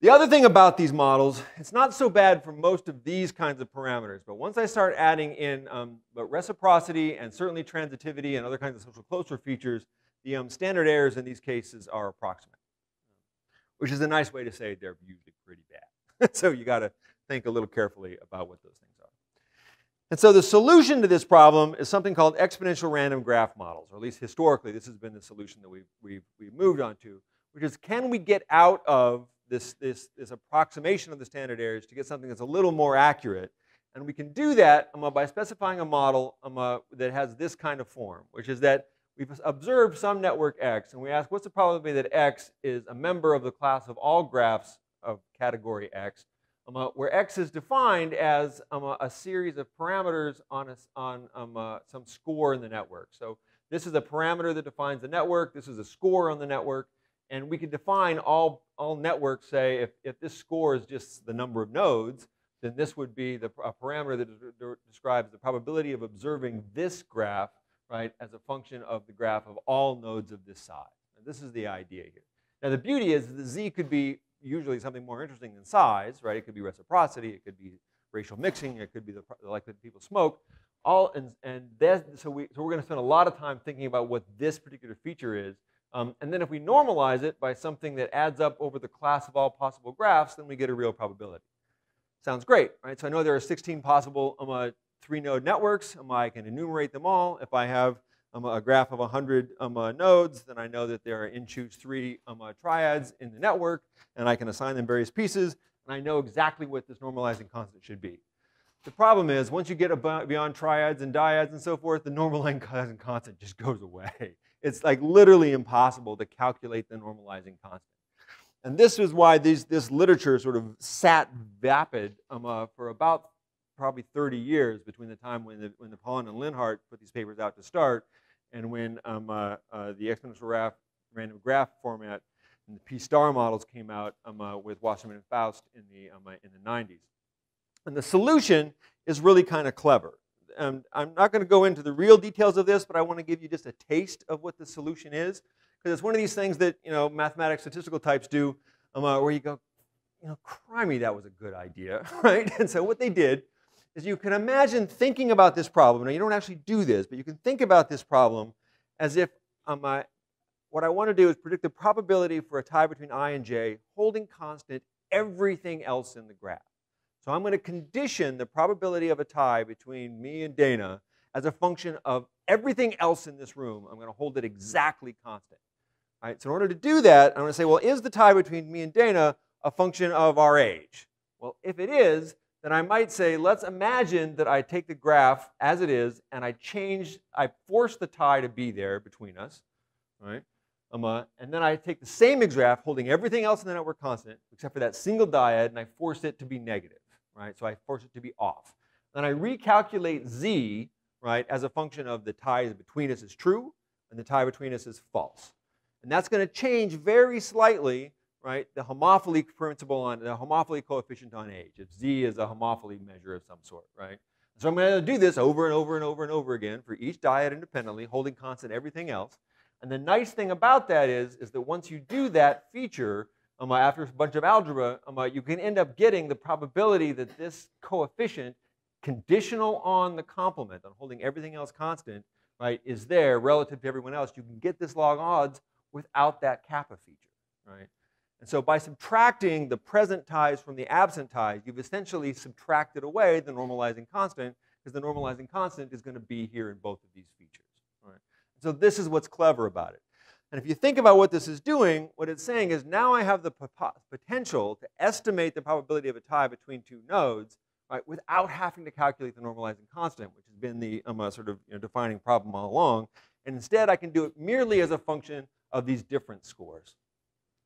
The other thing about these models, it's not so bad for most of these kinds of parameters, but once I start adding in um, but reciprocity and certainly transitivity and other kinds of social closure features, the um, standard errors in these cases are approximate, which is a nice way to say they're usually pretty bad. (laughs) so you got to think a little carefully about what those things and so the solution to this problem is something called exponential random graph models, or at least historically, this has been the solution that we've, we've, we've moved on to, which is can we get out of this, this, this approximation of the standard errors to get something that's a little more accurate? And we can do that um, by specifying a model um, uh, that has this kind of form, which is that we've observed some network X, and we ask what's the probability that X is a member of the class of all graphs of category X, um, uh, where x is defined as um, a, series of parameters on, a, on um, uh, some score in the network. So this is a parameter that defines the network. This is a score on the network. And we can define all, all networks, say, if, if this score is just the number of nodes, then this would be the, a parameter that describes the probability of observing this graph, right, as a function of the graph of all nodes of this size. And this is the idea here. Now the beauty is that z could be usually something more interesting than size, right? It could be reciprocity, it could be racial mixing, it could be the, the likelihood people smoke. All and and that, so we so we're going to spend a lot of time thinking about what this particular feature is, um, and then if we normalize it by something that adds up over the class of all possible graphs, then we get a real probability. Sounds great, right? So I know there are 16 possible um, uh, three-node networks. Um, I can enumerate them all. If I have um, a graph of 100 um, uh, nodes, then I know that there are in choose three um, uh, triads in the network, and I can assign them various pieces, and I know exactly what this normalizing constant should be. The problem is, once you get beyond triads and dyads and so forth, the normalizing (laughs) constant just goes away. It's like literally impossible to calculate the normalizing constant. And this is why these, this literature sort of sat vapid um, uh, for about probably 30 years between the time when the, when the Paulin and Leinhardt put these papers out to start and when um, uh, uh, the exponential graph, random graph format and the P-star models came out um, uh, with Wasserman and Faust in the, um, uh, in the 90s. And the solution is really kind of clever. And I'm not going to go into the real details of this, but I want to give you just a taste of what the solution is, because it's one of these things that you know mathematics statistical types do, um, uh, where you go, you know, crimey, that was a good idea, (laughs) right? And so what they did is you can imagine thinking about this problem. Now, you don't actually do this, but you can think about this problem as if um, I, what I want to do is predict the probability for a tie between i and j holding constant everything else in the graph. So I'm going to condition the probability of a tie between me and Dana as a function of everything else in this room. I'm going to hold it exactly constant. All right, so in order to do that, I'm going to say, well, is the tie between me and Dana a function of our age? Well, if it is, then I might say, let's imagine that I take the graph as it is and I change, I force the tie to be there between us, right? Um, uh, and then I take the same graph, holding everything else in the network constant, except for that single dyad, and I force it to be negative, right? So I force it to be off. Then I recalculate z, right, as a function of the tie between us is true, and the tie between us is false. And that's going to change very slightly, right, the homophily principle on the homophily coefficient on age. If z is a homophily measure of some sort, right? So I'm going to do this over and over and over and over again for each dyad independently, holding constant everything else. And the nice thing about that is, is that once you do that feature, um, after a bunch of algebra, um, you can end up getting the probability that this coefficient, conditional on the complement, on holding everything else constant, right, is there relative to everyone else. You can get this log odds without that kappa feature, right? And so by subtracting the present ties from the absent ties, you've essentially subtracted away the normalizing constant because the normalizing constant is going to be here in both of these features. Right? So this is what's clever about it. And if you think about what this is doing, what it's saying is now I have the potential to estimate the probability of a tie between two nodes right, without having to calculate the normalizing constant, which has been the um, uh, sort of you know, defining problem all along. And instead, I can do it merely as a function of these difference scores.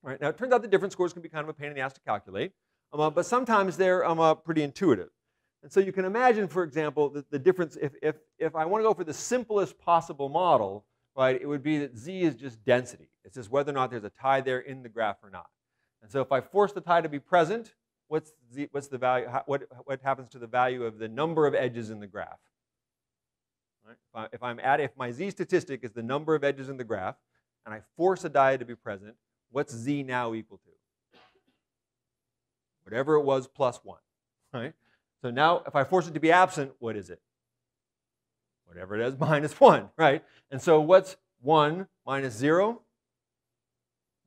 Right? Now, it turns out the difference scores can be kind of a pain in the ass to calculate, um, uh, but sometimes they're um, uh, pretty intuitive. And so you can imagine, for example, that the difference, if, if, if I want to go for the simplest possible model, right, it would be that z is just density. It's just whether or not there's a tie there in the graph or not. And so if I force the tie to be present, what's the, what's the value, what, what happens to the value of the number of edges in the graph? Right? If, I, I'm at, if my z statistic is the number of edges in the graph, and I force a dyad to be present, what's z now equal to? Whatever it was plus 1. Right? So now if I force it to be absent, what is it? Whatever it is (laughs) minus 1, right? And so what's 1 minus 0?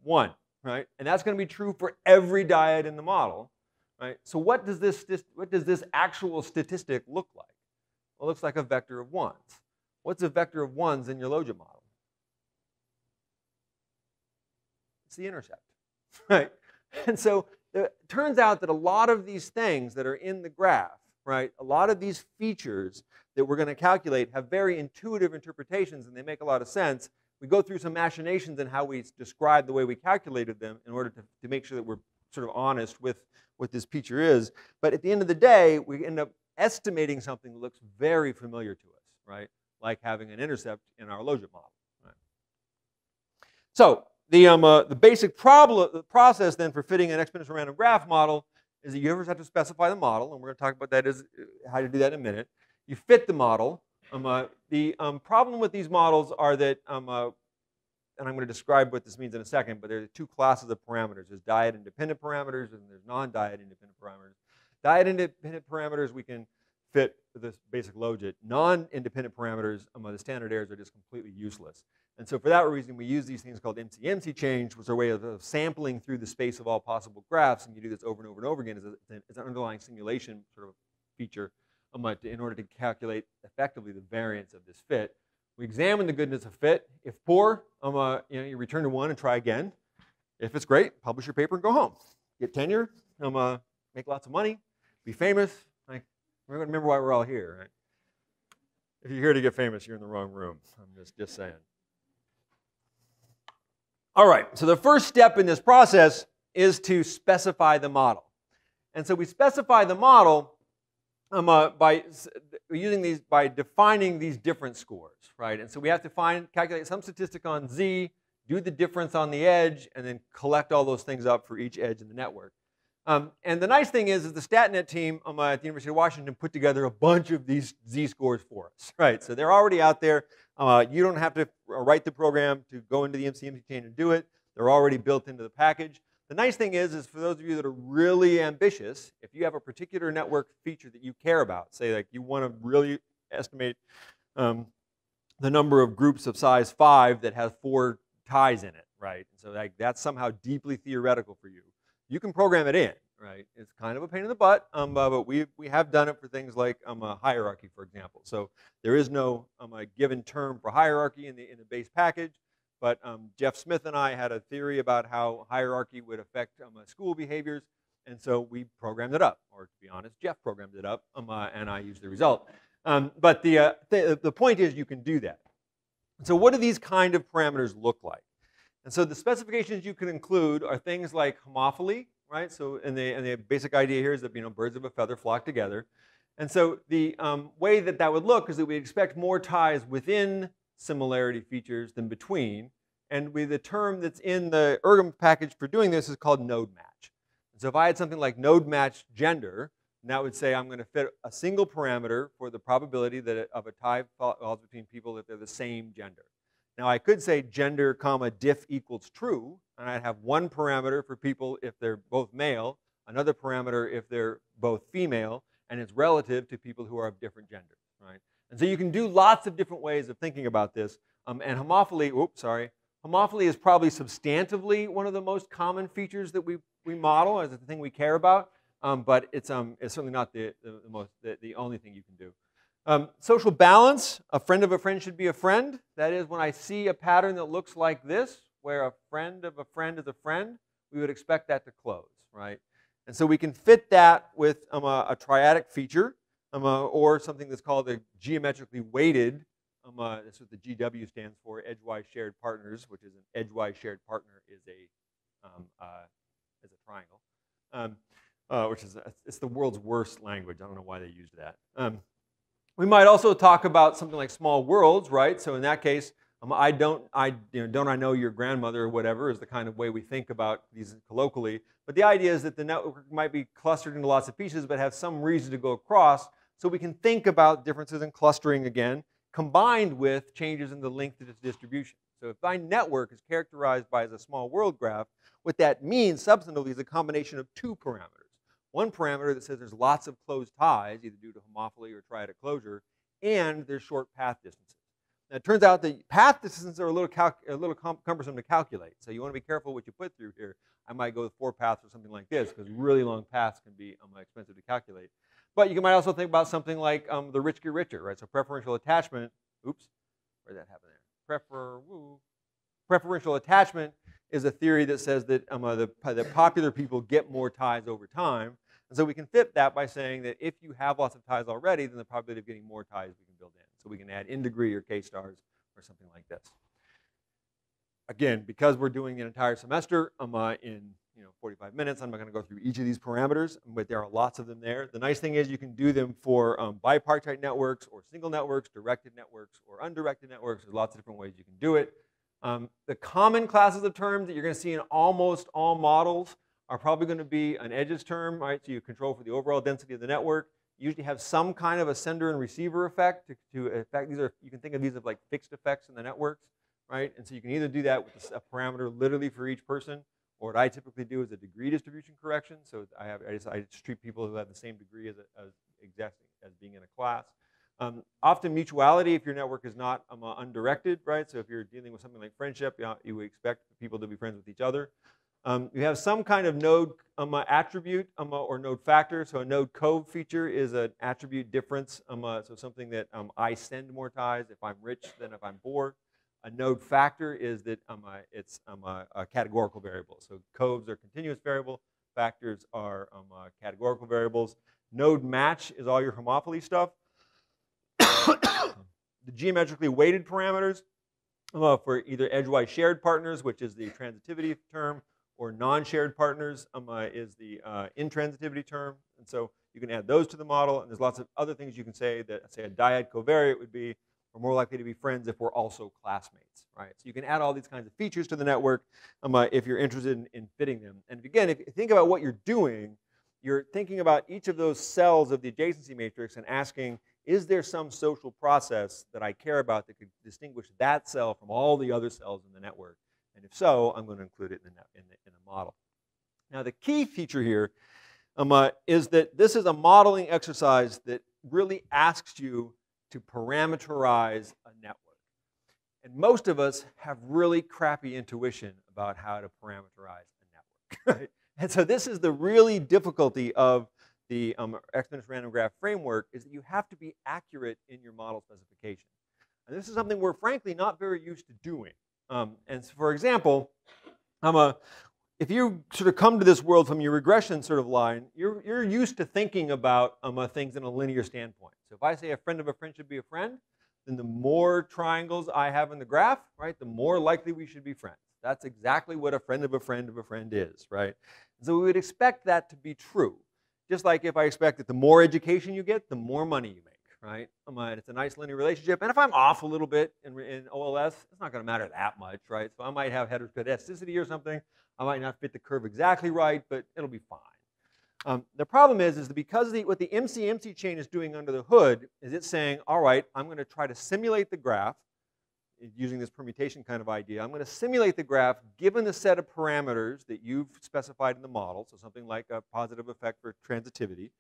1, right? And that's going to be true for every dyad in the model, right? So what does this, what does this actual statistic look like? Well, it looks like a vector of 1s. What's a vector of 1s in your logit model? It's the intercept, (laughs) right? And so it turns out that a lot of these things that are in the graph, right, a lot of these features that we're going to calculate have very intuitive interpretations and they make a lot of sense. We go through some machinations in how we describe the way we calculated them in order to, to make sure that we're sort of honest with what this feature is. But at the end of the day, we end up estimating something that looks very familiar to us, right? Like having an intercept in our logit model. Right? So the, um, uh, the basic problem, the process then for fitting an exponential random graph model is that you first have to specify the model, and we're going to talk about that as uh, how to do that in a minute. You fit the model. Um, uh, the um, problem with these models are that, um, uh, and I'm going to describe what this means in a second, but there are two classes of parameters. There's dyad-independent parameters and there's non-dyad-independent parameters. Dyad-independent parameters we can fit with this basic logit. Non-independent parameters, um, the standard errors are just completely useless. And so for that reason, we use these things called MC-MC change, which is a way of, of, sampling through the space of all possible graphs, and you do this over and over and over again as, a, as an underlying simulation sort of feature in order to calculate effectively the variance of this fit. We examine the goodness of fit. If poor, um, uh, you, know, you return to one and try again. If it's great, publish your paper and go home. Get tenure, um, uh, make lots of money, be famous. Like, we're going to remember why we're all here, right? If you're here to get famous, you're in the wrong room. I'm just, just saying. All right, so the first step in this process is to specify the model. And so we specify the model um, uh, by using these, by defining these difference scores, right? And so we have to find, calculate some statistic on z, do the difference on the edge, and then collect all those things up for each edge in the network. Um, and the nice thing is, is the StatNet team um, uh, at the University of Washington put together a bunch of these z-scores for us, (laughs) right? So they're already out there. Uh, you don't have to write the program to go into the MC-MC chain and do it. They're already built into the package. The nice thing is, is for those of you that are really ambitious, if you have a particular network feature that you care about, say like you want to really estimate um, the number of groups of size five that have four ties in it, right? And so like, that's somehow deeply theoretical for you you can program it in, right? It's kind of a pain in the butt, um, uh, but we, we have done it for things like um, a hierarchy, for example. So there is no um, a given term for hierarchy in the, in the base package, but um, Jeff Smith and I had a theory about how hierarchy would affect um, uh, school behaviors, and so we programmed it up. Or to be honest, Jeff programmed it up, um, uh, and I used the result. but the, uh, the, the point is you can do that. So what do these kind of parameters look like? And so the specifications you can include are things like homophily, right? So, and the, and the basic idea here is that, you know, birds of a feather flock together. And so the um, way that that would look is that we expect more ties within similarity features than between. And we, the term that's in the ergm package for doing this is called node match. And so if I had something like node match gender, that would say I'm going to fit a single parameter for the probability that it, of a tie falls between people if they're the same gender. Now I could say gender comma diff equals true, and I'd have one parameter for people if they're both male, another parameter if they're both female, and it's relative to people who are of different genders, right? And so you can do lots of different ways of thinking about this. Um, and homophily, oops, sorry, homophily is probably substantively one of the most common features that we, we model as the thing we care about, um, but it's, um, it's certainly not the, the, the most, the, the only thing you can do. Um, social balance, a friend of a friend should be a friend. That is, when I see a pattern that looks like this, where a friend of a friend is a friend, we would expect that to close, right? And so we can fit that with um, a, a, triadic feature um, uh, or something that's called a geometrically weighted, um, uh, that's what the GW stands for, edgewise shared partners, which is an edgewise shared partner is a, um, uh, is a triangle, um, uh, which is, a, it's the world's worst language. I don't know why they used that. We might also talk about something like small worlds, right? So in that case, um, I don't, I, you know, don't I know your grandmother or whatever is the kind of way we think about these colloquially. But the idea is that the network might be clustered into lots of pieces, but have some reason to go across. So we can think about differences in clustering again, combined with changes in the length of its distribution. So if my network is characterized by as a small world graph, what that means substantively is a combination of two parameters one parameter that says there's lots of closed ties, either due to homophily or triadic closure, and there's short path distances. Now, it turns out that path distances are a little, a little cumbersome to calculate, so you want to be careful what you put through here. I might go with four paths or something like this, because really long paths can be um, expensive to calculate. But you might also think about something like um, the rich get richer, right? So preferential attachment, oops, where did that happen there? Prefer, woo. Preferential attachment is a theory that says that, um, uh, the, that popular people get more ties over time. And so we can fit that by saying that if you have lots of ties already, then the probability of getting more ties we can build in. So we can add in degree or k stars or something like this. Again, because we're doing an entire semester um, uh, in you know 45 minutes, I'm not going to go through each of these parameters, but there are lots of them there. The nice thing is you can do them for um, bipartite networks or single networks, directed networks or undirected networks. There's lots of different ways you can do it. Um, the common classes of terms that you're going to see in almost all models are probably going to be an edges term, right? So you control for the overall density of the network. You usually have some kind of a sender and receiver effect to, to affect these are you can think of these as like fixed effects in the networks, right? And so you can either do that with a parameter literally for each person, or what I typically do is a degree distribution correction. So I have I just, I just treat people who have the same degree as, a, as as being in a class. Um, often mutuality, if your network is not um, uh, undirected, right? So if you're dealing with something like friendship, you, know, you would expect people to be friends with each other. Um, you have some kind of node um, uh, attribute um, uh, or node factor. So a node cove feature is an attribute difference. Um, uh, so something that I send more ties if I'm rich than if I'm poor. A node factor is that uh, it's a, categorical variable. So coves are continuous variable. Factors are uh, categorical variables. Node match is all your homophily stuff. The geometrically weighted parameters uh, for either edgewise shared partners, which is the transitivity term, or non-shared partners um, uh, is the uh, intransitivity term. And so you can add those to the model, and there's lots of other things you can say that, say, a dyad covariate would be, we're more likely to be friends if we're also classmates, right? So you can add all these kinds of features to the network um, uh, if you're interested in, in, fitting them. And again, if you think about what you're doing, you're thinking about each of those cells of the adjacency matrix and asking, is there some social process that I care about that could distinguish that cell from all the other cells in the network? And if so, I'm going to include it in the, in the, in the model. Now, the key feature here um, uh, is that this is a modeling exercise that really asks you to parameterize a network. And most of us have really crappy intuition about how to parameterize a network. (laughs) And so this is the really difficulty of the um, exponential random graph framework is that you have to be accurate in your model specification. And this is something we're frankly not very used to doing. Um, and so for example, um, uh, if you sort of come to this world from your regression sort of line, you're, you're used to thinking about um, uh, things in a linear standpoint. So if I say a friend of a friend should be a friend, then the more triangles I have in the graph, right, the more likely we should be friends. That's exactly what a friend of a friend of a friend is, right? So we would expect that to be true. Just like if I expect that the more education you get, the more money you make, right? it's a nice linear relationship. And if I'm off a little bit in, in OLS, it's not going to matter that much, right? So I might have heteroscedasticity or something. I might not fit the curve exactly right, but it'll be fine. Um, the problem is, is that because the, what the MC-MC chain is doing under the hood is it's saying, all right, I'm going to try to simulate the graph using this permutation kind of idea. I'm going to simulate the graph given the set of parameters that you've specified in the model, so something like a positive effect for transitivity.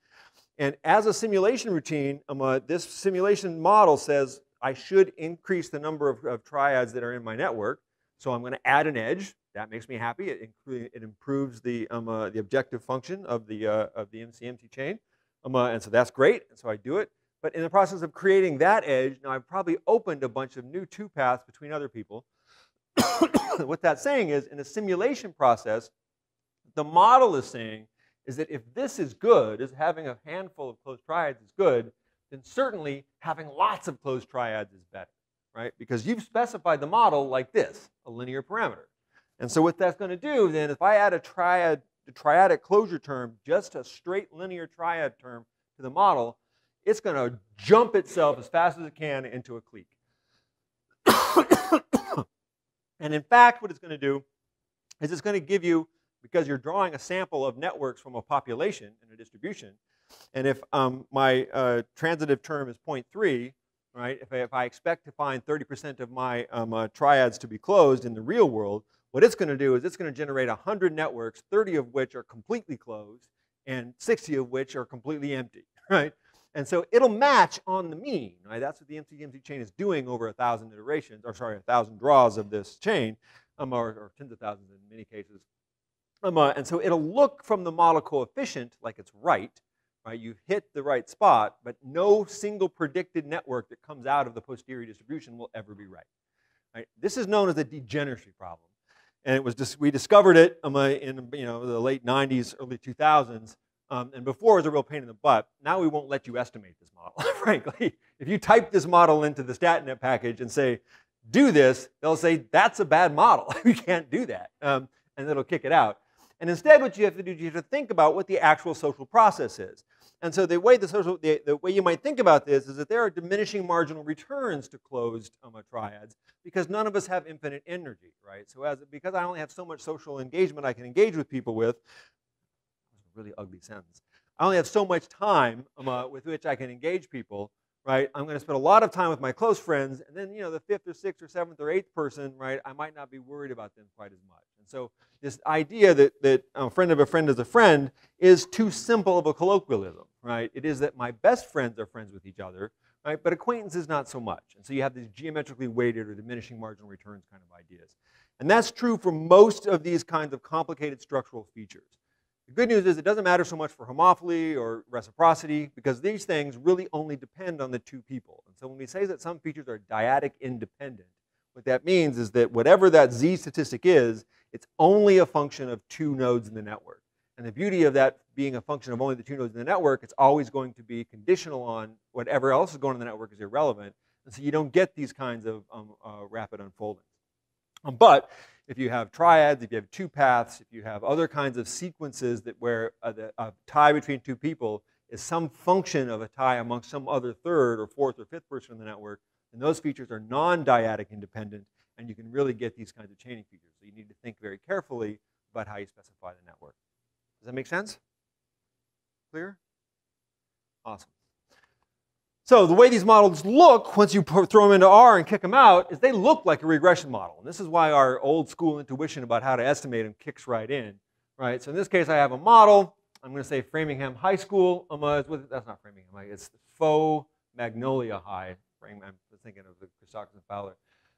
And as a simulation routine, um, uh, this simulation model says I should increase the number of, of triads that are in my network. So I'm going to add an edge. That makes me happy. It, it improves the, um, uh, the objective function of the, uh, of the MC-MC chain. Um, uh, and so that's great. And so I do it. But in the process of creating that edge, now I've probably opened a bunch of new two paths between other people. (coughs) what that's saying is, in a simulation process, the model is saying is that if this is good, is having a handful of closed triads is good, then certainly having lots of closed triads is better, right? Because you've specified the model like this, a linear parameter. And so what that's going to do then, if I add a triad, a triadic closure term, just a straight linear triad term to the model, it's going to jump itself as fast as it can into a clique. (coughs) and in fact, what it's going to do is it's going to give you, because you're drawing a sample of networks from a population and a distribution, and if um, my uh, transitive term is 0.3, right, if I, if I expect to find 30% of my um, uh, triads to be closed in the real world, what it's going to do is it's going to generate 100 networks, 30 of which are completely closed, and 60 of which are completely empty, (laughs) right? And so it'll match on the mean, right? That's what the MC-MC chain is doing over a thousand iterations, or sorry, a thousand draws of this chain, um, or, or, tens of thousands in many cases. Um, uh, and so it'll look from the model coefficient like it's right, right? You've hit the right spot, but no single predicted network that comes out of the posterior distribution will ever be right. right? This is known as the degeneracy problem. And it was we discovered it um, uh, in you know, the late 90s, early 2000s, um, and before was a real pain in the butt. Now we won't let you estimate this model, (laughs) frankly. If you type this model into the StatNet package and say, do this, they'll say, that's a bad model. (laughs) we can't do that. Um, and it'll kick it out. And instead, what you have to do, is you have to think about what the actual social process is. And so the way the social, the, the way you might think about this is that there are diminishing marginal returns to closed um, triads because none of us have infinite energy, right? So as because I only have so much social engagement I can engage with people with, really ugly sentence. I only have so much time um, uh, with which I can engage people, right? I'm going to spend a lot of time with my close friends, and then, you know, the fifth or sixth or seventh or eighth person, right, I might not be worried about them quite as much. And so this idea that, that a friend of a friend is a friend is too simple of a colloquialism, right? It is that my best friends are friends with each other, right? But acquaintances not so much. And so you have these geometrically weighted or diminishing marginal returns kind of ideas. And that's true for most of these kinds of complicated structural features. The good news is it doesn't matter so much for homophily or reciprocity because these things really only depend on the two people. And so when we say that some features are dyadic independent, what that means is that whatever that z statistic is, it's only a function of two nodes in the network. And the beauty of that being a function of only the two nodes in the network, it's always going to be conditional on whatever else is going on in the network is irrelevant. And so you don't get these kinds of um, uh, rapid unfoldings. Um, but if you have triads, if you have two paths, if you have other kinds of sequences that where uh, a, a, tie between two people is some function of a tie among some other third or fourth or fifth person in the network, then those features are non-dyadic independent, and you can really get these kinds of chaining features. So you need to think very carefully about how you specify the network. Does that make sense? Clear? Awesome. So the way these models look, once you throw them into R and kick them out, is they look like a regression model. And this is why our old school intuition about how to estimate them kicks right in. Right? So in this case, I have a model. I'm going to say Framingham High School. Um, uh, that's not Framingham. It's faux Magnolia High. I'm thinking of the Christopherson Fowler.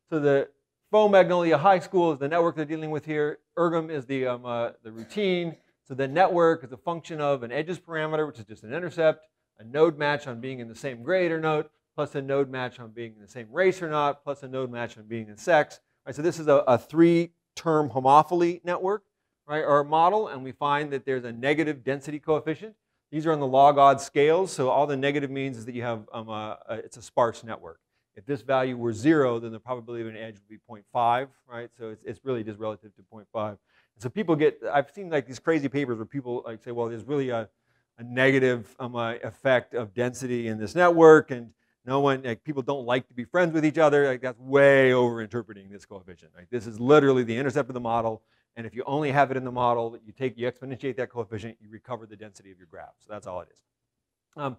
So the faux Magnolia High School is the network they're dealing with here. Ergm is the, um, uh, the routine. So the network is a function of an edges parameter, which is just an intercept a node match on being in the same grade or not, plus a node match on being in the same race or not, plus a node match on being in sex. Right, so this is a, a three-term homophily network, right, or a model, and we find that there's a negative density coefficient. These are on the log odds scales, so all the negative means is that you have um, a, a, it's a sparse network. If this value were zero, then the probability of an edge would be 0.5, right? So it's, it's really just relative to 0.5. So people get, I've seen like these crazy papers where people like say, well, there's really a, a negative um, uh, effect of density in this network, and no one, like people don't like to be friends with each other. Like that's way over interpreting this coefficient. Like this is literally the intercept of the model, and if you only have it in the model, you take, you exponentiate that coefficient, you recover the density of your graph. So that's all it is. Um,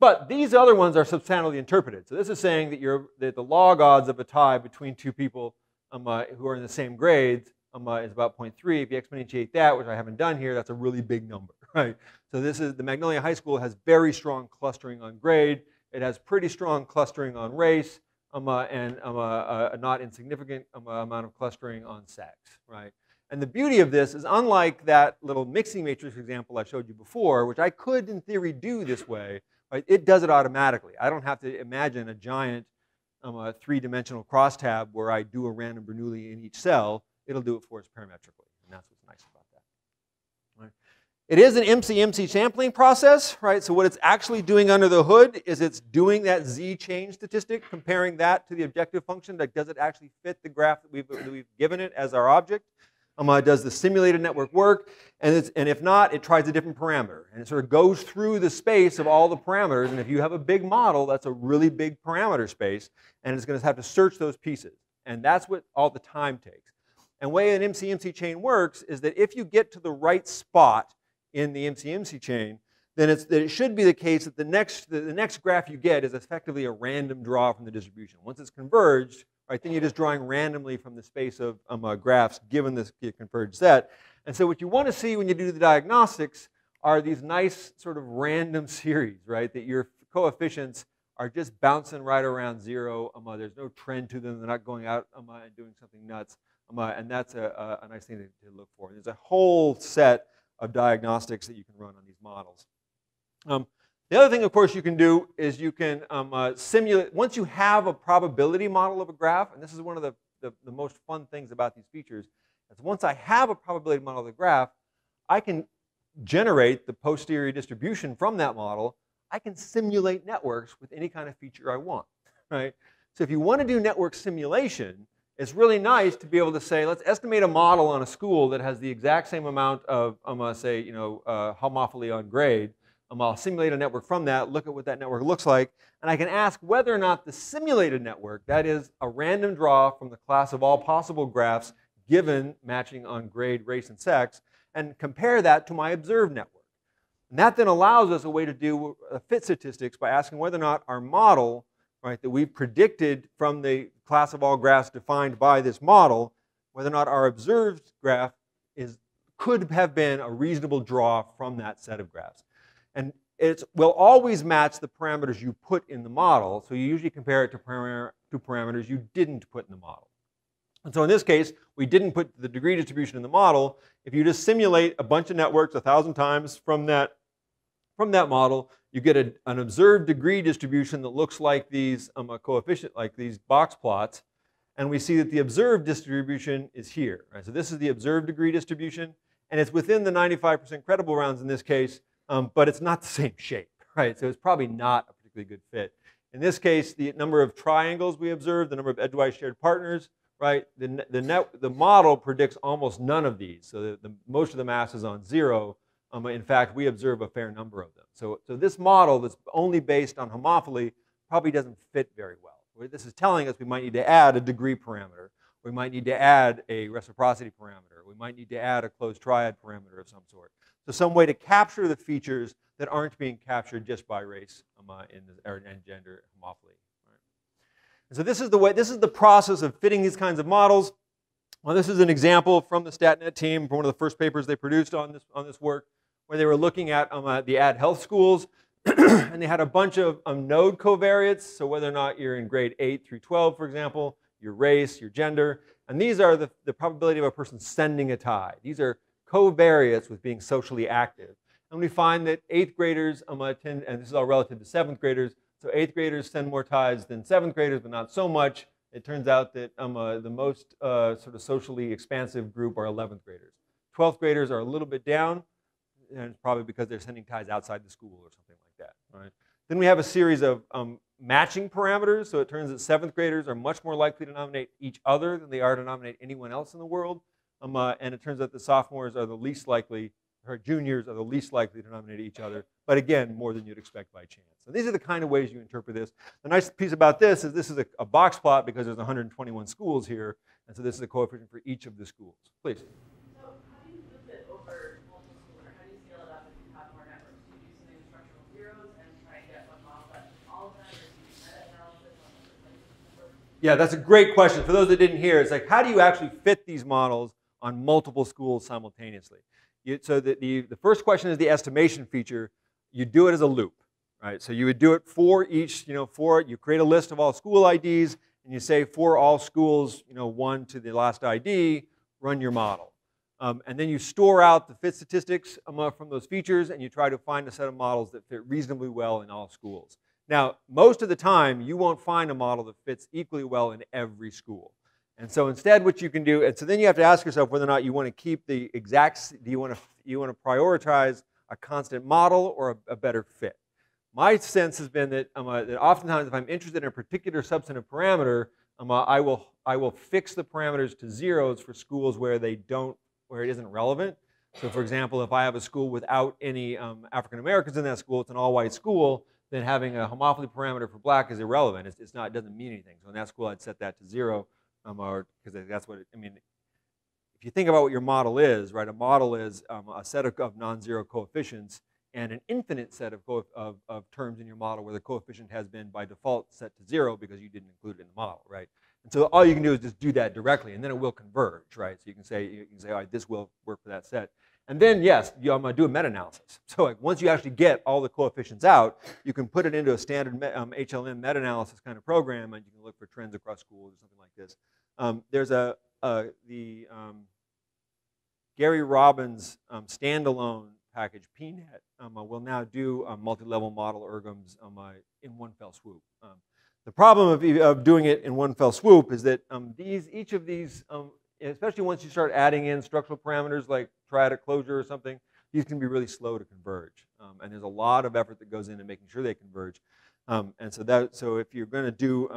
but these other ones are substantially interpreted. So this is saying that, you're, that the log odds of a tie between two people um, uh, who are in the same grades um, uh, is about 0.3. If you exponentiate that, which I haven't done here, that's a really big number, right? So this is, the Magnolia High School has very strong clustering on grade. It has pretty strong clustering on race, um, uh, and um, uh, a not insignificant um, uh, amount of clustering on sex, right? And the beauty of this is unlike that little mixing matrix example I showed you before, which I could in theory do this way, right? It does it automatically. I don't have to imagine a giant um, a three-dimensional crosstab where I do a random Bernoulli in each cell. It'll do it for us parametrically, and that's what's nice? It is an MC-MC sampling process, right? So what it's actually doing under the hood is it's doing that z change statistic, comparing that to the objective function. That does it actually fit the graph that we've, that we've given it as our object? Um, uh, does the simulated network work? And, and if not, it tries a different parameter. And it sort of goes through the space of all the parameters. And if you have a big model, that's a really big parameter space. And it's going to have to search those pieces. And that's what all the time takes. And the way an MC-MC chain works is that if you get to the right spot in the MC-MC chain, then it should be the case that the next, the, the next graph you get is effectively a random draw from the distribution. Once it's converged, right, then you're just drawing randomly from the space of um, uh, graphs given this converged set. And so what you want to see when you do the diagnostics are these nice sort of random (laughs) series, right, that your coefficients are just bouncing right around zero. Um, uh, there's no trend to them. They're not going out um, uh, and doing something nuts. Um, uh, and that's a, a, a nice thing to, to, look for. There's a whole set of diagnostics that you can run on these models. Um, the other thing, of course, you can do is you can um, uh, simulate, once you have a probability model of a graph, and this is one of the, the, the, most fun things about these features, is once I have a probability model of the graph, I can generate the posterior distribution from that model. I can simulate networks with any kind of feature I want, right? So if you want to do network simulation, it's really nice to be able to say, let's estimate a model on a school that has the exact same amount of, I'm going to say, you know, uh, homophily on grade, um, I'll simulate a network from that, look at what that network looks like, and I can ask whether or not the simulated network, that is a random draw from the class of all possible graphs given matching on grade, race, and sex, and compare that to my observed network. And that then allows us a way to do fit statistics by asking whether or not our model, right, that we've predicted from the class of all graphs defined by this model, whether or not our observed graph is, could have been a reasonable draw from that set of graphs. And it will always match the parameters you put in the model. So you usually compare it to, param to parameters you didn't put in the model. And so in this case, we didn't put the degree distribution in the model. If you just simulate a bunch of networks a thousand times from that, from that model, you get a, an observed degree distribution that looks like these um, coefficient, like these box plots. And we see that the observed distribution is here. Right? So this is the observed degree distribution. And it's within the 95% credible rounds in this case um, but it's not the same shape, (laughs) right? So it's probably not a particularly good fit. In this case, the number of triangles we observed, the number of edgewise shared partners, right? The, the, net, the model predicts almost none of these. So the, the, most of the mass is on zero. Um, in fact, we observe a fair number of them. So, so this model that's only based on homophily probably doesn't fit very well. This is telling us we might need to add a degree parameter. We might need to add a reciprocity parameter. We might need to add a closed triad parameter of some sort. So some way to capture the features that aren't being captured just by race um, uh, in the, or, and gender homophily. And so this is the way, this is the process of fitting these kinds of models. Well, this is an example from the StatNet team from one of the first papers they produced on this, on this work, where they were looking at um, uh, the Add Health schools, (clears throat) and they had a bunch of um, node covariates, so whether or not you're in grade 8 through 12, for example, your race, your gender, and these are the, the probability of a person sending a tie. These are covariates with being socially active. And we find that eighth graders um, attend, and this is all relative to seventh graders, so eighth graders send more ties than seventh graders, but not so much. It turns out that um, uh, the most uh, sort of socially expansive group are 11th graders. 12th graders are a little bit down, and it's probably because they're sending ties outside the school or something like that. Right? Then we have a series of um, matching parameters. So it turns out seventh graders are much more likely to nominate each other than they are to nominate anyone else in the world. Um, uh, and it turns out the sophomores are the least likely, or juniors are the least likely to nominate each other. But again, more than you'd expect by chance. So these are the kind of ways you interpret this. The nice piece about this is this is a, a box plot because there's 121 schools here. And so this is a coefficient for each of the schools. Please. So how do you loop it over multiple schools, or how do you scale it up if you have more networks? Do you do something with structural zeros and try and get one model that fits all of them, or do you do meta-analysis on different places? Yeah, that's a great question. For those that didn't hear, it's like, how do you actually fit these models on multiple schools simultaneously? You, so the, the, the first question is the estimation feature. You do it as a loop, right? So you would do it for each, you know, for you create a list of all school IDs, and you say for all schools, you know, one to the last ID, run your model. Um, and then you store out the fit statistics from those features, and you try to find a set of models that fit reasonably well in all schools. Now, most of the time, you won't find a model that fits equally well in every school. And so instead, what you can do, and so then you have to ask yourself whether or not you want to keep the exact, do you want to, you want to prioritize a constant model or a, a better fit? My sense has been that, um, uh, that oftentimes if I'm interested in a particular substantive parameter, um, uh, I, will, I will fix the parameters to zeros for schools where they don't, where it isn't relevant. So for example, if I have a school without any um, African Americans in that school, it's an all-white school, then having a homophily parameter for black is irrelevant. It's, it's not, it doesn't mean anything. So in that school, I'd set that to zero, um, or because that's what it, I mean. If you think about what your model is, right? A model is um, a set of, of non-zero coefficients, and an infinite set of, of, of, terms in your model where the coefficient has been by default set to zero because you didn't include it in the model, right? And so all you can do is just do that directly, and then it will converge, right? So you can say, you can say, all right, this will work for that set. And then, yes, you, I'm going to do a meta-analysis. So like, once you actually get all the coefficients out, you can put it into a standard um, HLM meta-analysis kind of program, and you can look for trends across schools or something like this. Um, there's a, a the um, Garry Robins um, standalone package, PNet, um, will now do um, multi-level model ergms um, uh, in one fell swoop. Um, the problem of, of, doing it in one fell swoop is that um, these, each of these, um, especially once you start adding in structural parameters like closure or something, these can be really slow to converge. and there's a lot of effort that goes into making sure they converge. and so that, so if you're going to do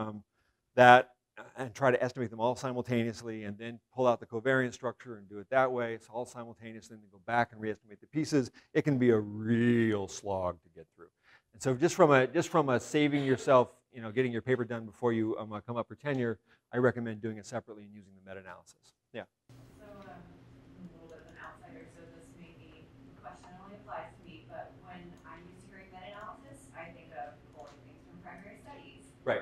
that and try to estimate them all simultaneously and then pull out the covariance structure and do it that way. It's all simultaneously and then go back and reestimate the pieces. It can be a real slog to get through. And so just from a, just from a saving yourself, you know, getting your paper done before you um, uh, come up for tenure, I recommend doing it separately and using the meta-analysis. Yeah. So um, I'm a little bit of an outsider, so this may be a question that only applies to me, but when I'm used to hearing meta-analysis, I think of pulling things from primary studies. Right.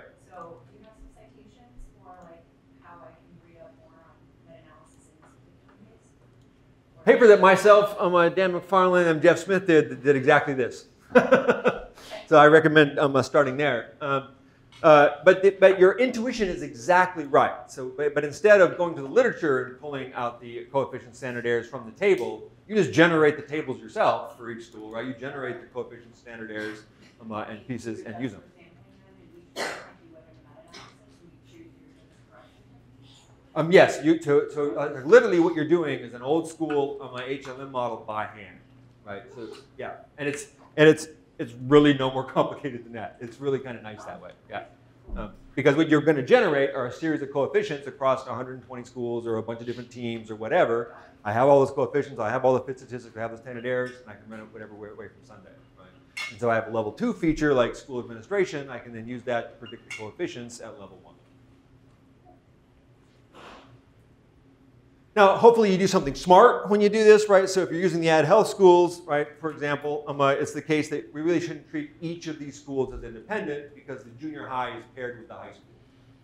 Paper that myself, um, uh, Dan McFarland, and Jeff Smith did did exactly this. (laughs) so I recommend um, uh, starting there. Um, uh, but, the, but your intuition is exactly right. So, but, but, instead of going to the literature and pulling out the coefficient standard errors from the table, you just generate the tables yourself for each school, right? You generate the coefficient standard errors um, uh, and pieces and use them. Um, yes, you, so, so uh, literally what you're doing is an old school um, HLM model by hand, right? So yeah, and it's and it's it's really no more (laughs) complicated than that. It's really kind of nice that way, yeah. Um, because what you're going to generate are a series of coefficients across 120 schools or a bunch of different teams or whatever. I have all those coefficients, I have all the fit statistics, I have the standard errors, and I can run it whatever way, way from Sunday. Right? And so I have a level two feature like school administration. I can then use that to predict the coefficients at level one. Now, hopefully you do something smart when you do this, right? So if you're using the Add Health schools, right, for example, um, uh, it's the case that we really shouldn't treat each of these schools as independent because the junior high is paired with the high school.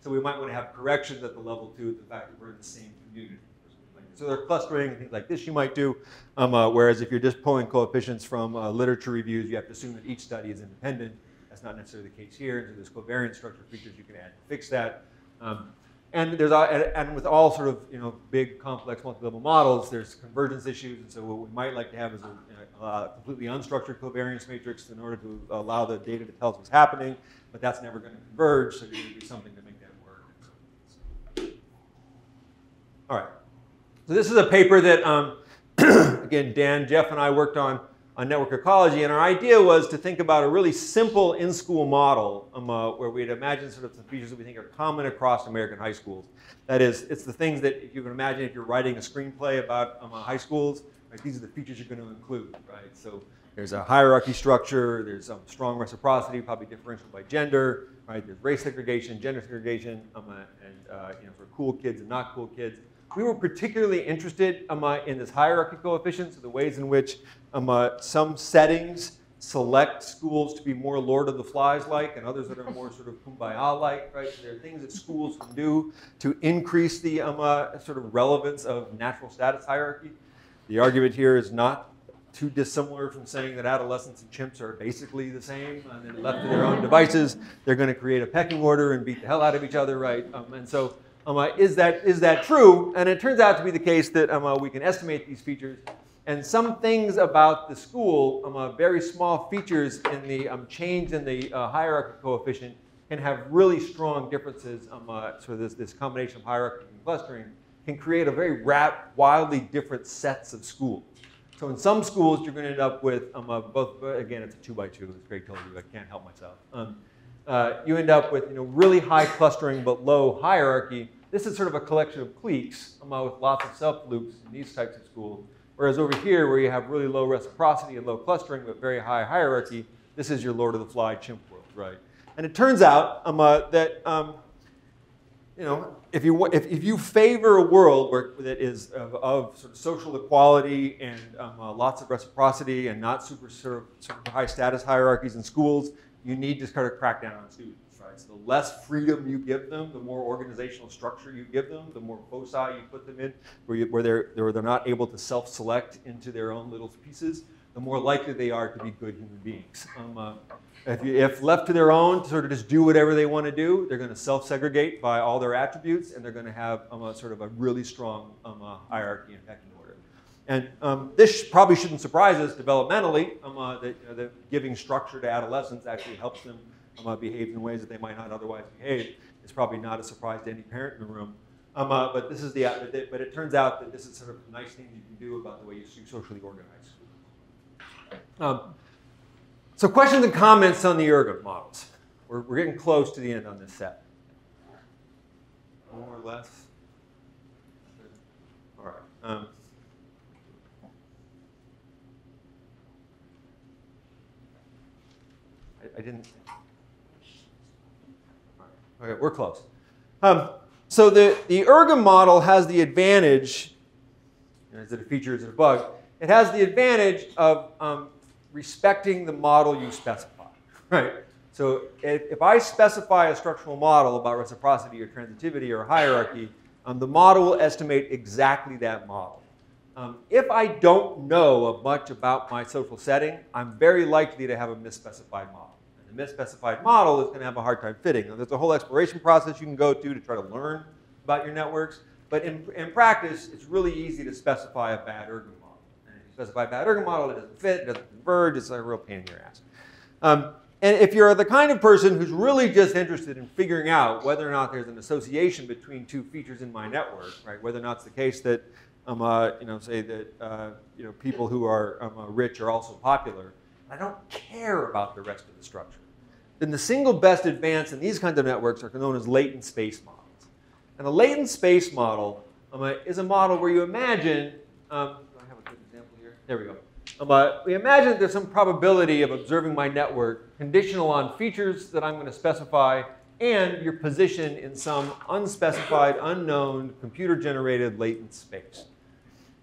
So we might want to have corrections at the level two, the fact that we're in the same community. So they're clustering things like this you might do. Um, uh, whereas if you're just pulling coefficients from uh, literature reviews, you have to assume that each study is independent. That's not necessarily the case here. And So there's covariance structure features you can add to fix that. Um, and there's and with all sort of you know big complex multi-level models, there's convergence issues. And so what we might like to have is a, a, completely unstructured covariance matrix in order to allow the data to tell us what's happening. But that's never going to converge, so you need to do something to make that work. All right. So this is a paper that um, (clears throat) again Dan, Jeff, and I worked on on network ecology. And our idea was to think about a really simple in-school model um, uh, where we'd imagine sort of the features that we think are common across American high schools. That is, it's the things that if you can imagine if you're writing a screenplay about um, uh, high schools, right, these are the features you're going to include, right? So there's a hierarchy structure, there's um, strong reciprocity, probably differential by gender, right? There's race segregation, gender segregation, um, uh, and uh, you know, for cool kids and not cool kids. We were particularly interested um, uh, in this hierarchy coefficient, so the ways in which um, uh, some settings select schools to be more Lord of the Flies like and others that are more sort of kumbaya like, right? So there are things that schools can do to increase the um, uh, sort of relevance of natural status hierarchy. The argument here is not too dissimilar from saying that adolescents and chimps are basically the same, and then left to their own devices, they're going to create a pecking order and beat the hell out of each other, right? Um, and so, um, uh, is that is that true? And it turns out to be the case that um, uh, we can estimate these features, and some things about the school, um, uh, very small features in the um, change in the uh, hierarchy coefficient, can have really strong differences. Um, uh, so this this combination of hierarchy and clustering can create a very rap, wildly different sets of schools. So in some schools, you're going to end up with um, uh, both, again, it's a two by two, as Greg told you, I can't help myself. Um, uh, you end up with you know, really high clustering but low hierarchy. This is sort of a collection of cliques with lots of self-loops in these types of schools. Whereas over here, where you have really low reciprocity and low clustering but very high hierarchy, this is your Lord of the Fly chimp world, right? And it turns out um, uh, that um, you know, if you, if, if you favor a world where, that is of, of sort of social equality and um, uh, lots of reciprocity and not super high status hierarchies in schools, you need to kind of crack down on students, right? So the less freedom you give them, the more organizational structure you give them, the more foci you put them in, where, you, where they're, where they're not able to self-select into their own little pieces, the more likely they are to be good human beings. Um, uh, if, you, if, left to their own to sort of just do whatever they want to do, they're going to self-segregate by all their attributes, and they're going to have um, a sort of a really strong um, uh, hierarchy and. And um, this probably shouldn't surprise us developmentally, um, uh, that, you know, that, giving structure to adolescents actually helps them um, uh, behave in ways that they might not otherwise behave. It's probably not a surprise to any parent in the room. Um, uh, but this is the, but it turns out that this is sort of a nice thing you can do about the way you socially organize. Um, so questions and comments on the ergm models. We're, we're getting close to the end on this set. More or less. All right. I, didn't. Okay, we're close. Um, so the, the ergm model has the advantage, is it a feature, is it a bug? It has the advantage of um, respecting the model you specify, right? So if, if, I specify a structural model about reciprocity or transitivity or hierarchy, um, the model will estimate exactly that model. Um, if I don't know much about my social setting, I'm very likely to have a misspecified model. And misspecified model is going to have a hard time fitting. Now, there's a whole exploration process you can go to to try to learn about your networks. But in, in practice, it's really easy to specify a bad ergm specify a bad ergm model, it doesn't fit, it doesn't converge, it's a real pain in your ass. Um, and if you're the kind of person who's really just interested in figuring out whether or not there's an association between two features in my network, right, whether or not it's the case that, um, uh, you know, say that, uh, you know, people who are um, uh, rich are also popular, I don't care about the rest of the structure. Then the single best advance in these kinds of networks are known as latent space models. And a latent space model um, uh, is a model where you imagine um, I have a good example here? there we go. But we imagine that there's some probability of observing my network conditional on features that I'm going to specify and your position in some unspecified, unknown, computer-generated latent space.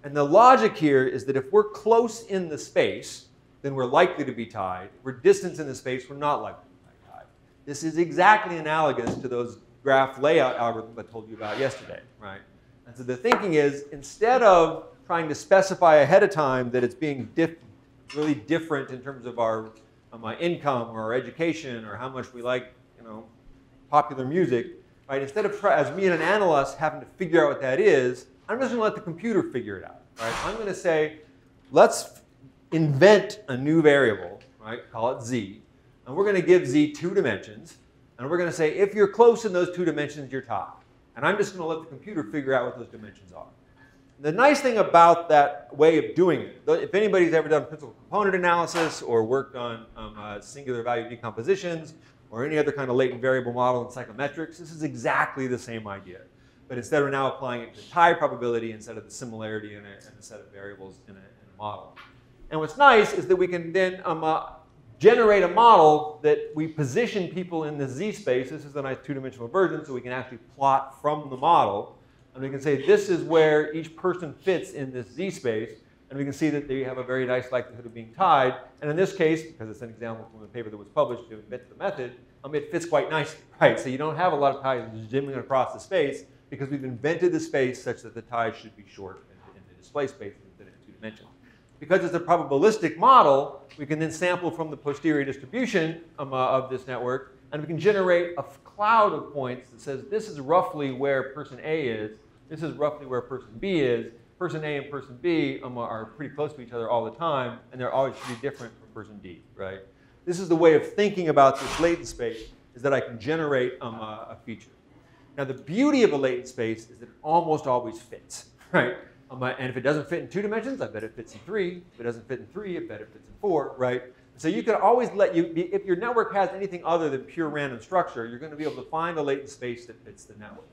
And the logic here is that if we're close in the space, then we're likely to be tied. If we're distant in the space, we're not likely. This is exactly analogous to those graph layout algorithms I told you about yesterday, right? And so the thinking is, instead of trying to specify ahead of time that it's being diff really different in terms of our um, income or our education or how much we like, you know, popular music, right? Instead of as me and an analyst having to figure out what that is, I'm just going to let the computer figure it out, right? I'm going to say, let's invent a new variable, right? Call it z, and we're going to give z two dimensions, and we're going to say if you're close in those two dimensions, you're tied. And I'm just going to let the computer figure out what those dimensions are. The nice thing about that way of doing it, if anybody's ever done principal component analysis or worked on um, uh, singular value decompositions or any other kind of latent variable model in psychometrics, this is exactly the same idea. But instead, we're now applying it to tie probability instead of the similarity in a, in a set of variables in a, in a, model. And what's nice is that we can then um, uh, generate a model that we position people in the z space. This is a nice two-dimensional version, so we can actually plot from the model and we can say this is where each person fits in this z space. And we can see that they have a very nice likelihood of being tied. And in this case, because it's an example from a paper that was published to invent the method, um, it fits quite nicely, (laughs) right? So you don't have a lot of ties zimming across the space because we've invented the space such that the ties should be short in, the display space instead of two dimensional. Because it's a probabilistic model, we can then sample from the posterior distribution um, uh, of this network, and we can generate a cloud of points that says this is roughly where person A is, this is roughly where person B is. Person A and person B um, are pretty close to each other all the time, and they're always pretty different from person D, right? This is the way of thinking about this latent space, is that I can generate um, a, a, feature. Now, the beauty of a latent space is that it almost always fits, (laughs) right? Um, and if it doesn't fit in two dimensions, I bet it fits in three. If it doesn't fit in three, I bet it fits in four, right? So you can always let you, be, if your network has anything other than pure random structure, you're going to be able to find a latent space that fits the network.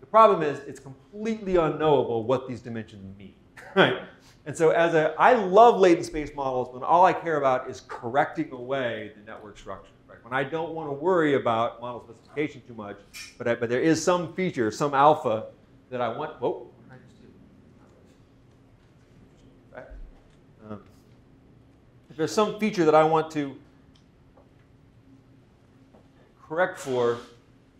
The problem is it's completely unknowable what these dimensions mean, (laughs) right? And so as a, I love latent space models when all I care about is correcting away the network structure, right? When I don't want to worry about model specification too much, but, I, but there is some feature, some alpha that I want, whoa, if there's some feature that I want to correct for,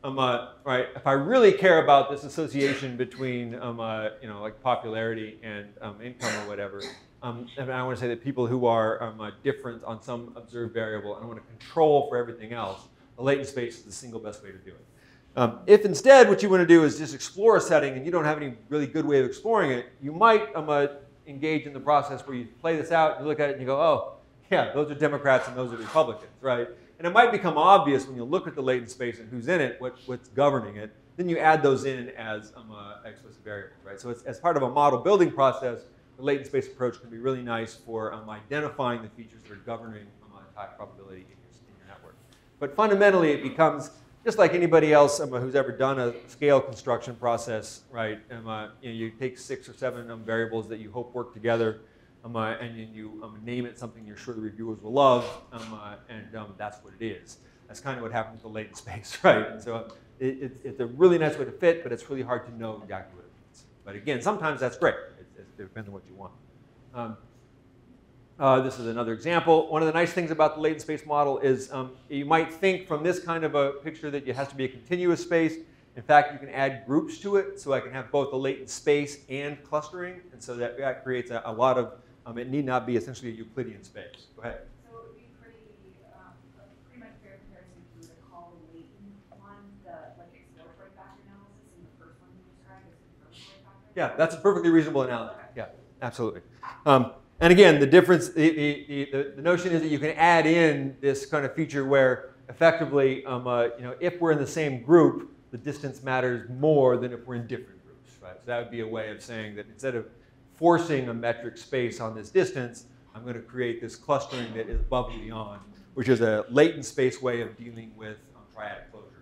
um, uh, right, if I really care about this association between, um, uh, you know, like popularity and um, income or whatever, um, and I want to say that people who are um, uh, different on some observed variable and I want to control for everything else, the latent space is the single best way to do it. Um, if instead what you want to do is just explore a setting and you don't have any really good way of exploring it, you might um, uh, engage in the process where you play this out, you look at it and you go, oh, yeah, those are Democrats and those are Republicans, right? And it might become obvious when you look at the latent space and who's in it, what, what's governing it. Then you add those in as um, uh, explicit variables, right? So as part of a model building process, the latent space approach can be really nice for um, identifying the features that are governing um, uh, probability in your, in your, network. But fundamentally, it becomes just like anybody else um, who's ever done a scale construction process, right? Um, uh, you, know, you take six or seven um, variables that you hope work together um, uh, and you um, name it something you're sure the reviewers will love, um, uh, and um, that's what it is. That's kind of what happened with the latent space, (laughs) right? And so it, it, it's a really nice way to fit, but it's really hard to know exactly what it means. But again, sometimes that's great. It, it depends on what you want. Um, uh, this is another example. One of the nice things about the latent space model is um, you might think from this kind of a picture that it has to be a continuous space. In fact, you can add groups to it, so I can have both the latent space and clustering, and so that, that creates a, a lot of um, it need not be essentially a Euclidean space. Go ahead. So it would be pretty, um, pretty much fair comparison to the call latent one, the like exploratory factor analysis, and the first one you described as confirmatory factor. Yeah, that's a perfectly reasonable analogy. Okay. Yeah, absolutely. Um, and again, the difference, the, the, the, notion is that you can add in this kind of feature where effectively, um, uh, you know, if we're in the same group, the distance matters more than if we're in different groups, right? So that would be a way of saying that instead of forcing a metric space on this distance, I'm going to create this clustering that is above and beyond, which is a latent space way of dealing with um, triadic closure.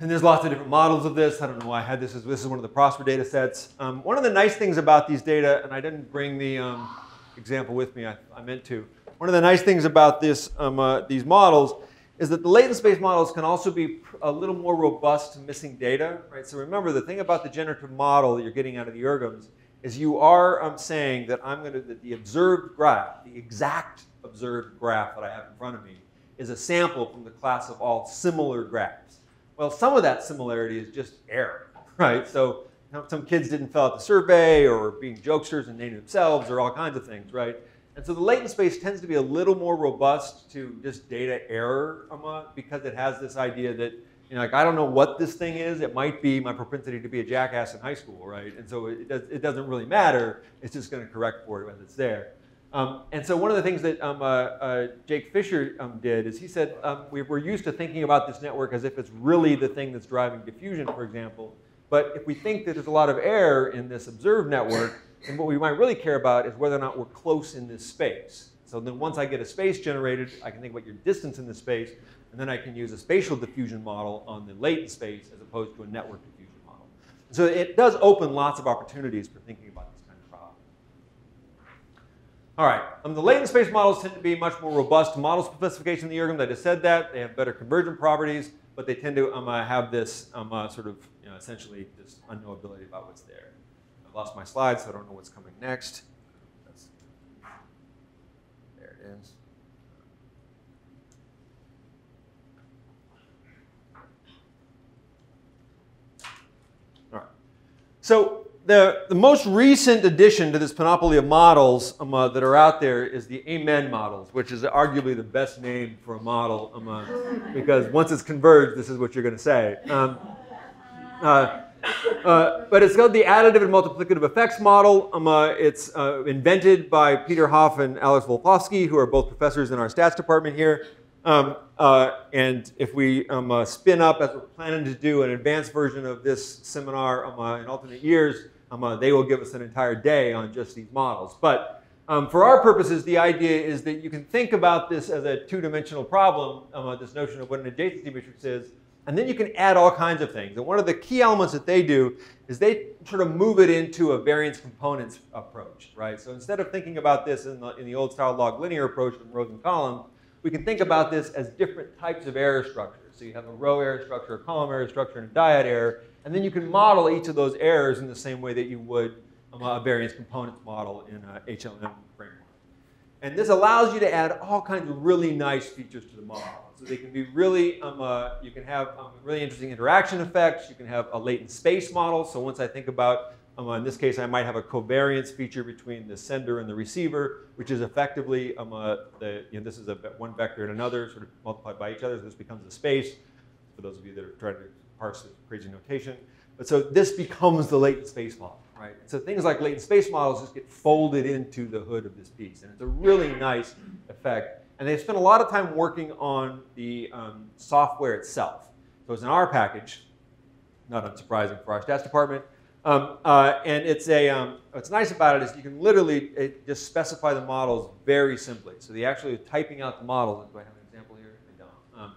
And there's lots of different models of this. I don't know why I had this. This is one of the PROSPER data sets. Um, one of the nice things about these data, and I didn't bring the um, example with me, I, I, meant to. One of the nice things about this, um, uh, these models is that the latent space models can also be a little more robust to missing data, right? So remember, the thing about the generative model that you're getting out of the ergms is you are um, saying that I'm going to, that the observed graph, the exact observed graph that I have in front of me, is a sample from the class of all similar graphs. Well, some of that similarity is just error, (laughs) right? So some kids didn't fill out the survey or being jokesters and naming themselves or all kinds of things, right? And so the latent space tends to be a little more robust to just data error um, because it has this idea that, you know, like I don't know what this thing is. It might be my propensity to be a jackass in high school, right? And so it, does, it doesn't really matter. It's just going to correct for it when it's there. Um, and so one of the things that um, uh, uh, Jake Fisher um, did is he said um, we, we're used to thinking about this network as if it's really the thing that's driving diffusion, for example. But if we think that there's a lot of error in this observed network, then what we might really care about is whether or not we're close in this space. So then once I get a space generated, I can think about your distance in the space, and then I can use a spatial diffusion model on the latent space as opposed to a network diffusion model. So it does open lots of opportunities for thinking about this kind of problem. All right, um, the latent space models tend to be much more robust to model specification in the ergm. I just said that. They have better convergent properties, but they tend to um, uh, have this um, uh, sort of, you know, essentially this unknowability about what's there. I've lost my slides, so I don't know what's coming next. That's, there it is. So the, the most recent addition to this panoply of models um, uh, that are out there is the Amen models, which is arguably the best name for a model um, uh, because once it's converged, this is what you're going to say. Um, uh, uh, but it's called the additive and multiplicative effects model. Um, uh, it's uh, invented by Peter Hoff and Alex Volfovsky, who are both professors in our stats department here. Um, uh, and if we um, uh, spin up, as we're planning to do, an advanced version of this seminar um, uh, in alternate years, um, uh, they will give us an entire day on just these models. But um, for our purposes, the idea is that you can think about this as a two-dimensional problem, um, uh, this notion of what an adjacency matrix is, and then you can add all kinds of things. And one of the key elements that they do is they sort of move it into a variance components approach, right? So instead of thinking about this in the, in the old style log linear approach with rows and columns, we can think about this as different types of error structures. So you have a row error structure, a column error structure, and a dyad error. And then you can model each of those errors in the same way that you would a variance components model in a HLM framework. And this allows you to add all kinds of really nice features to the model. So they can be really, um, uh, you can have um, really interesting interaction effects. You can have a latent space model. So once I think about, um, in this case, I might have a covariance feature between the sender and the receiver, which is effectively, um, uh, the, you know, this is a one vector and another sort of multiplied by each other. So this becomes a space, for those of you that are trying to parse this crazy notation. But so this becomes the latent space model, right? So things like latent space models just get folded into the hood of this piece. And it's a really nice effect. And they spent a lot of time working on the um, software itself. So it's an R package, not unsurprising for our stats department. Um, uh, and it's a, um, what's nice about it is you can literally it, just specify the models very simply. So the actually typing out the models, do I have an example here? I don't. Um,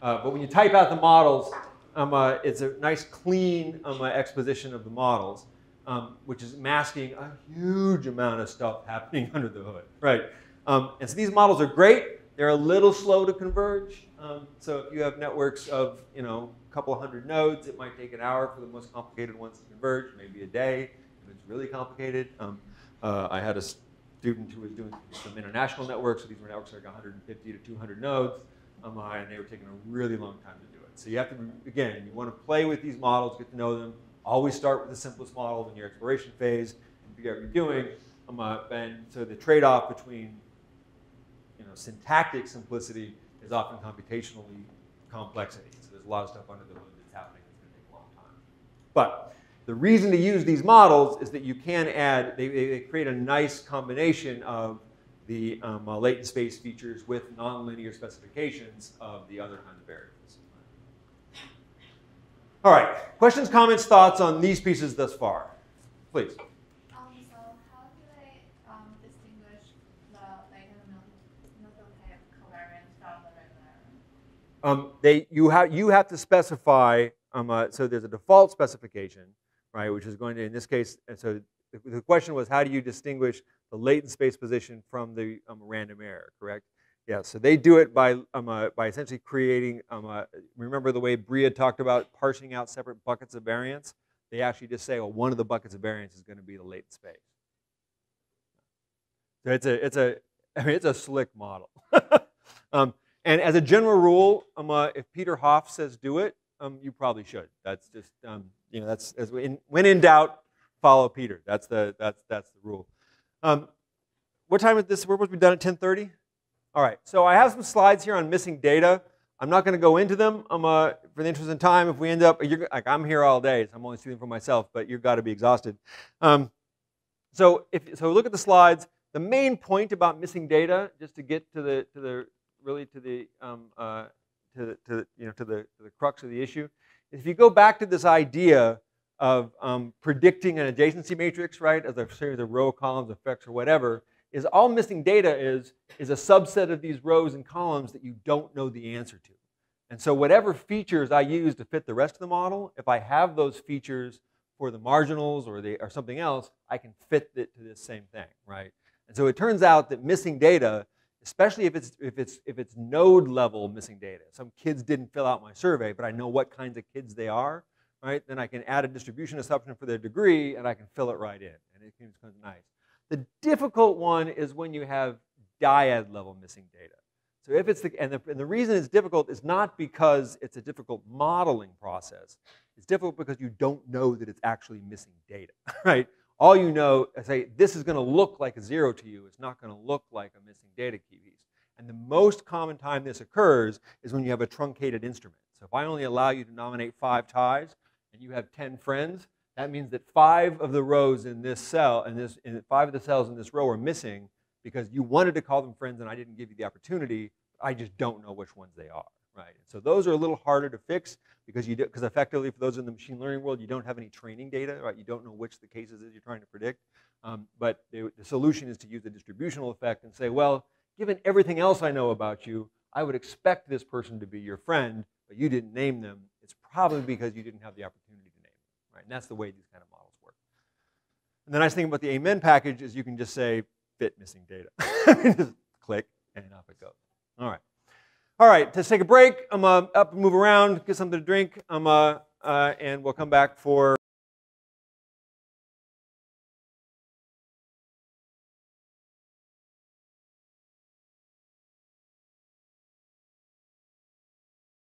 uh, but when you type out the models, um, uh, it's a nice clean um, uh, exposition of the models, um, which is masking a huge amount of stuff happening (laughs) under the hood, right? And so these models are great. They're a little slow to converge. So if you have networks of, you know, couple hundred nodes, it might take an hour for the most complicated ones to converge, maybe a day if it's really complicated. Um, uh, I had a student who was doing some international networks, so these were networks like 150 to 200 nodes, um, and they were taking a really long time to do it. So you have to, again, you want to play with these models, get to know them. Always start with the simplest model in your exploration phase and figure out what you're doing. Um, uh, and so the trade-off between you know, syntactic simplicity is often computationally complexity. A lot of stuff under the hood that's happening that's going to take a long time. But the reason to use these models is that you can add, they, they create a nice combination of the um, uh, latent space features with nonlinear specifications of the other kinds of variables. All right, questions, comments, thoughts on these pieces thus far? Please. Um, so how do they um, distinguish the like nucleotide covariance from the regular? Um, they, you, have, you have to specify, um, uh, so there's a default specification, right, which is going to, in this case, and so the, the question was how do you distinguish the latent space position from the um, random error, correct? Yeah, so they do it by, um, uh, by essentially creating, um, uh, remember the way Bria talked about parsing out separate buckets of variance? They actually just say, well, one of the buckets of variance is going to be the latent space. So it's a, it's a, (laughs) I mean, it's a slick model. (laughs) and as a general rule, um, uh, if Peter Hoff says do it, um, you probably should. That's just, um, you know, that's, as in, when in doubt, follow Peter. That's the, that's, that's the rule. Um, what time is this? We're supposed to be done at 1030? All right, so I have some slides here on missing data. I'm not going to go into them um, uh, for the interest of time. If we end up, like I'm here all day, so I'm only speaking for myself, but you've got to be exhausted. Um, so, if, so look at the slides. The main point about missing data, just to get to the to the really to the um, uh, to to you know to the to the crux of the issue, if you go back to this idea of um, predicting an adjacency matrix, right, as a series of row, columns, effects, or whatever, is all missing data is is a subset of these rows and columns that you don't know the answer to. And so whatever features I use to fit the rest of the model, if I have those features for the marginals or, the, or something else, I can fit it to this same thing, right? And so it turns out that missing data, especially if it's, if it's, if it's node level missing data, some kids didn't fill out my survey, but I know what kinds of kids they are, right? Then I can add a distribution assumption for their degree and I can fill it right in. And it becomes nice. The difficult one is when you have dyad level missing data. So if it's the, and the, and the reason it's difficult is not because it's a difficult modeling process. It's difficult because you don't know that it's actually missing data, (laughs) right? All you know, say, this is going to look like a zero to you. It's not going to look like a missing data key piece. And the most common time this occurs is when you have a truncated instrument. So if I only allow you to nominate five ties and you have 10 friends, that means that five of the rows in this cell, and this, in five of the cells in this row are missing, because you wanted to call them friends and I didn't give you the opportunity. I just don't know which ones they are, right? And So those are a little harder to fix because you because effectively for those in the machine learning world, you don't have any training data, right? You don't know which the cases is you're trying to predict. Um, but the, the solution is to use the distributional effect and say, well, given everything else I know about you, I would expect this person to be your friend, but you didn't name them. It's probably because you didn't have the opportunity to name them, right? And that's the way these kind of models work. And the nice thing about the Amen package is you can just say, fit missing data. (laughs) Just click and off it goes. All right. All right, let's take a break. I'm uh, up and move around, get something to drink. I'm, uh, uh, and we'll come back for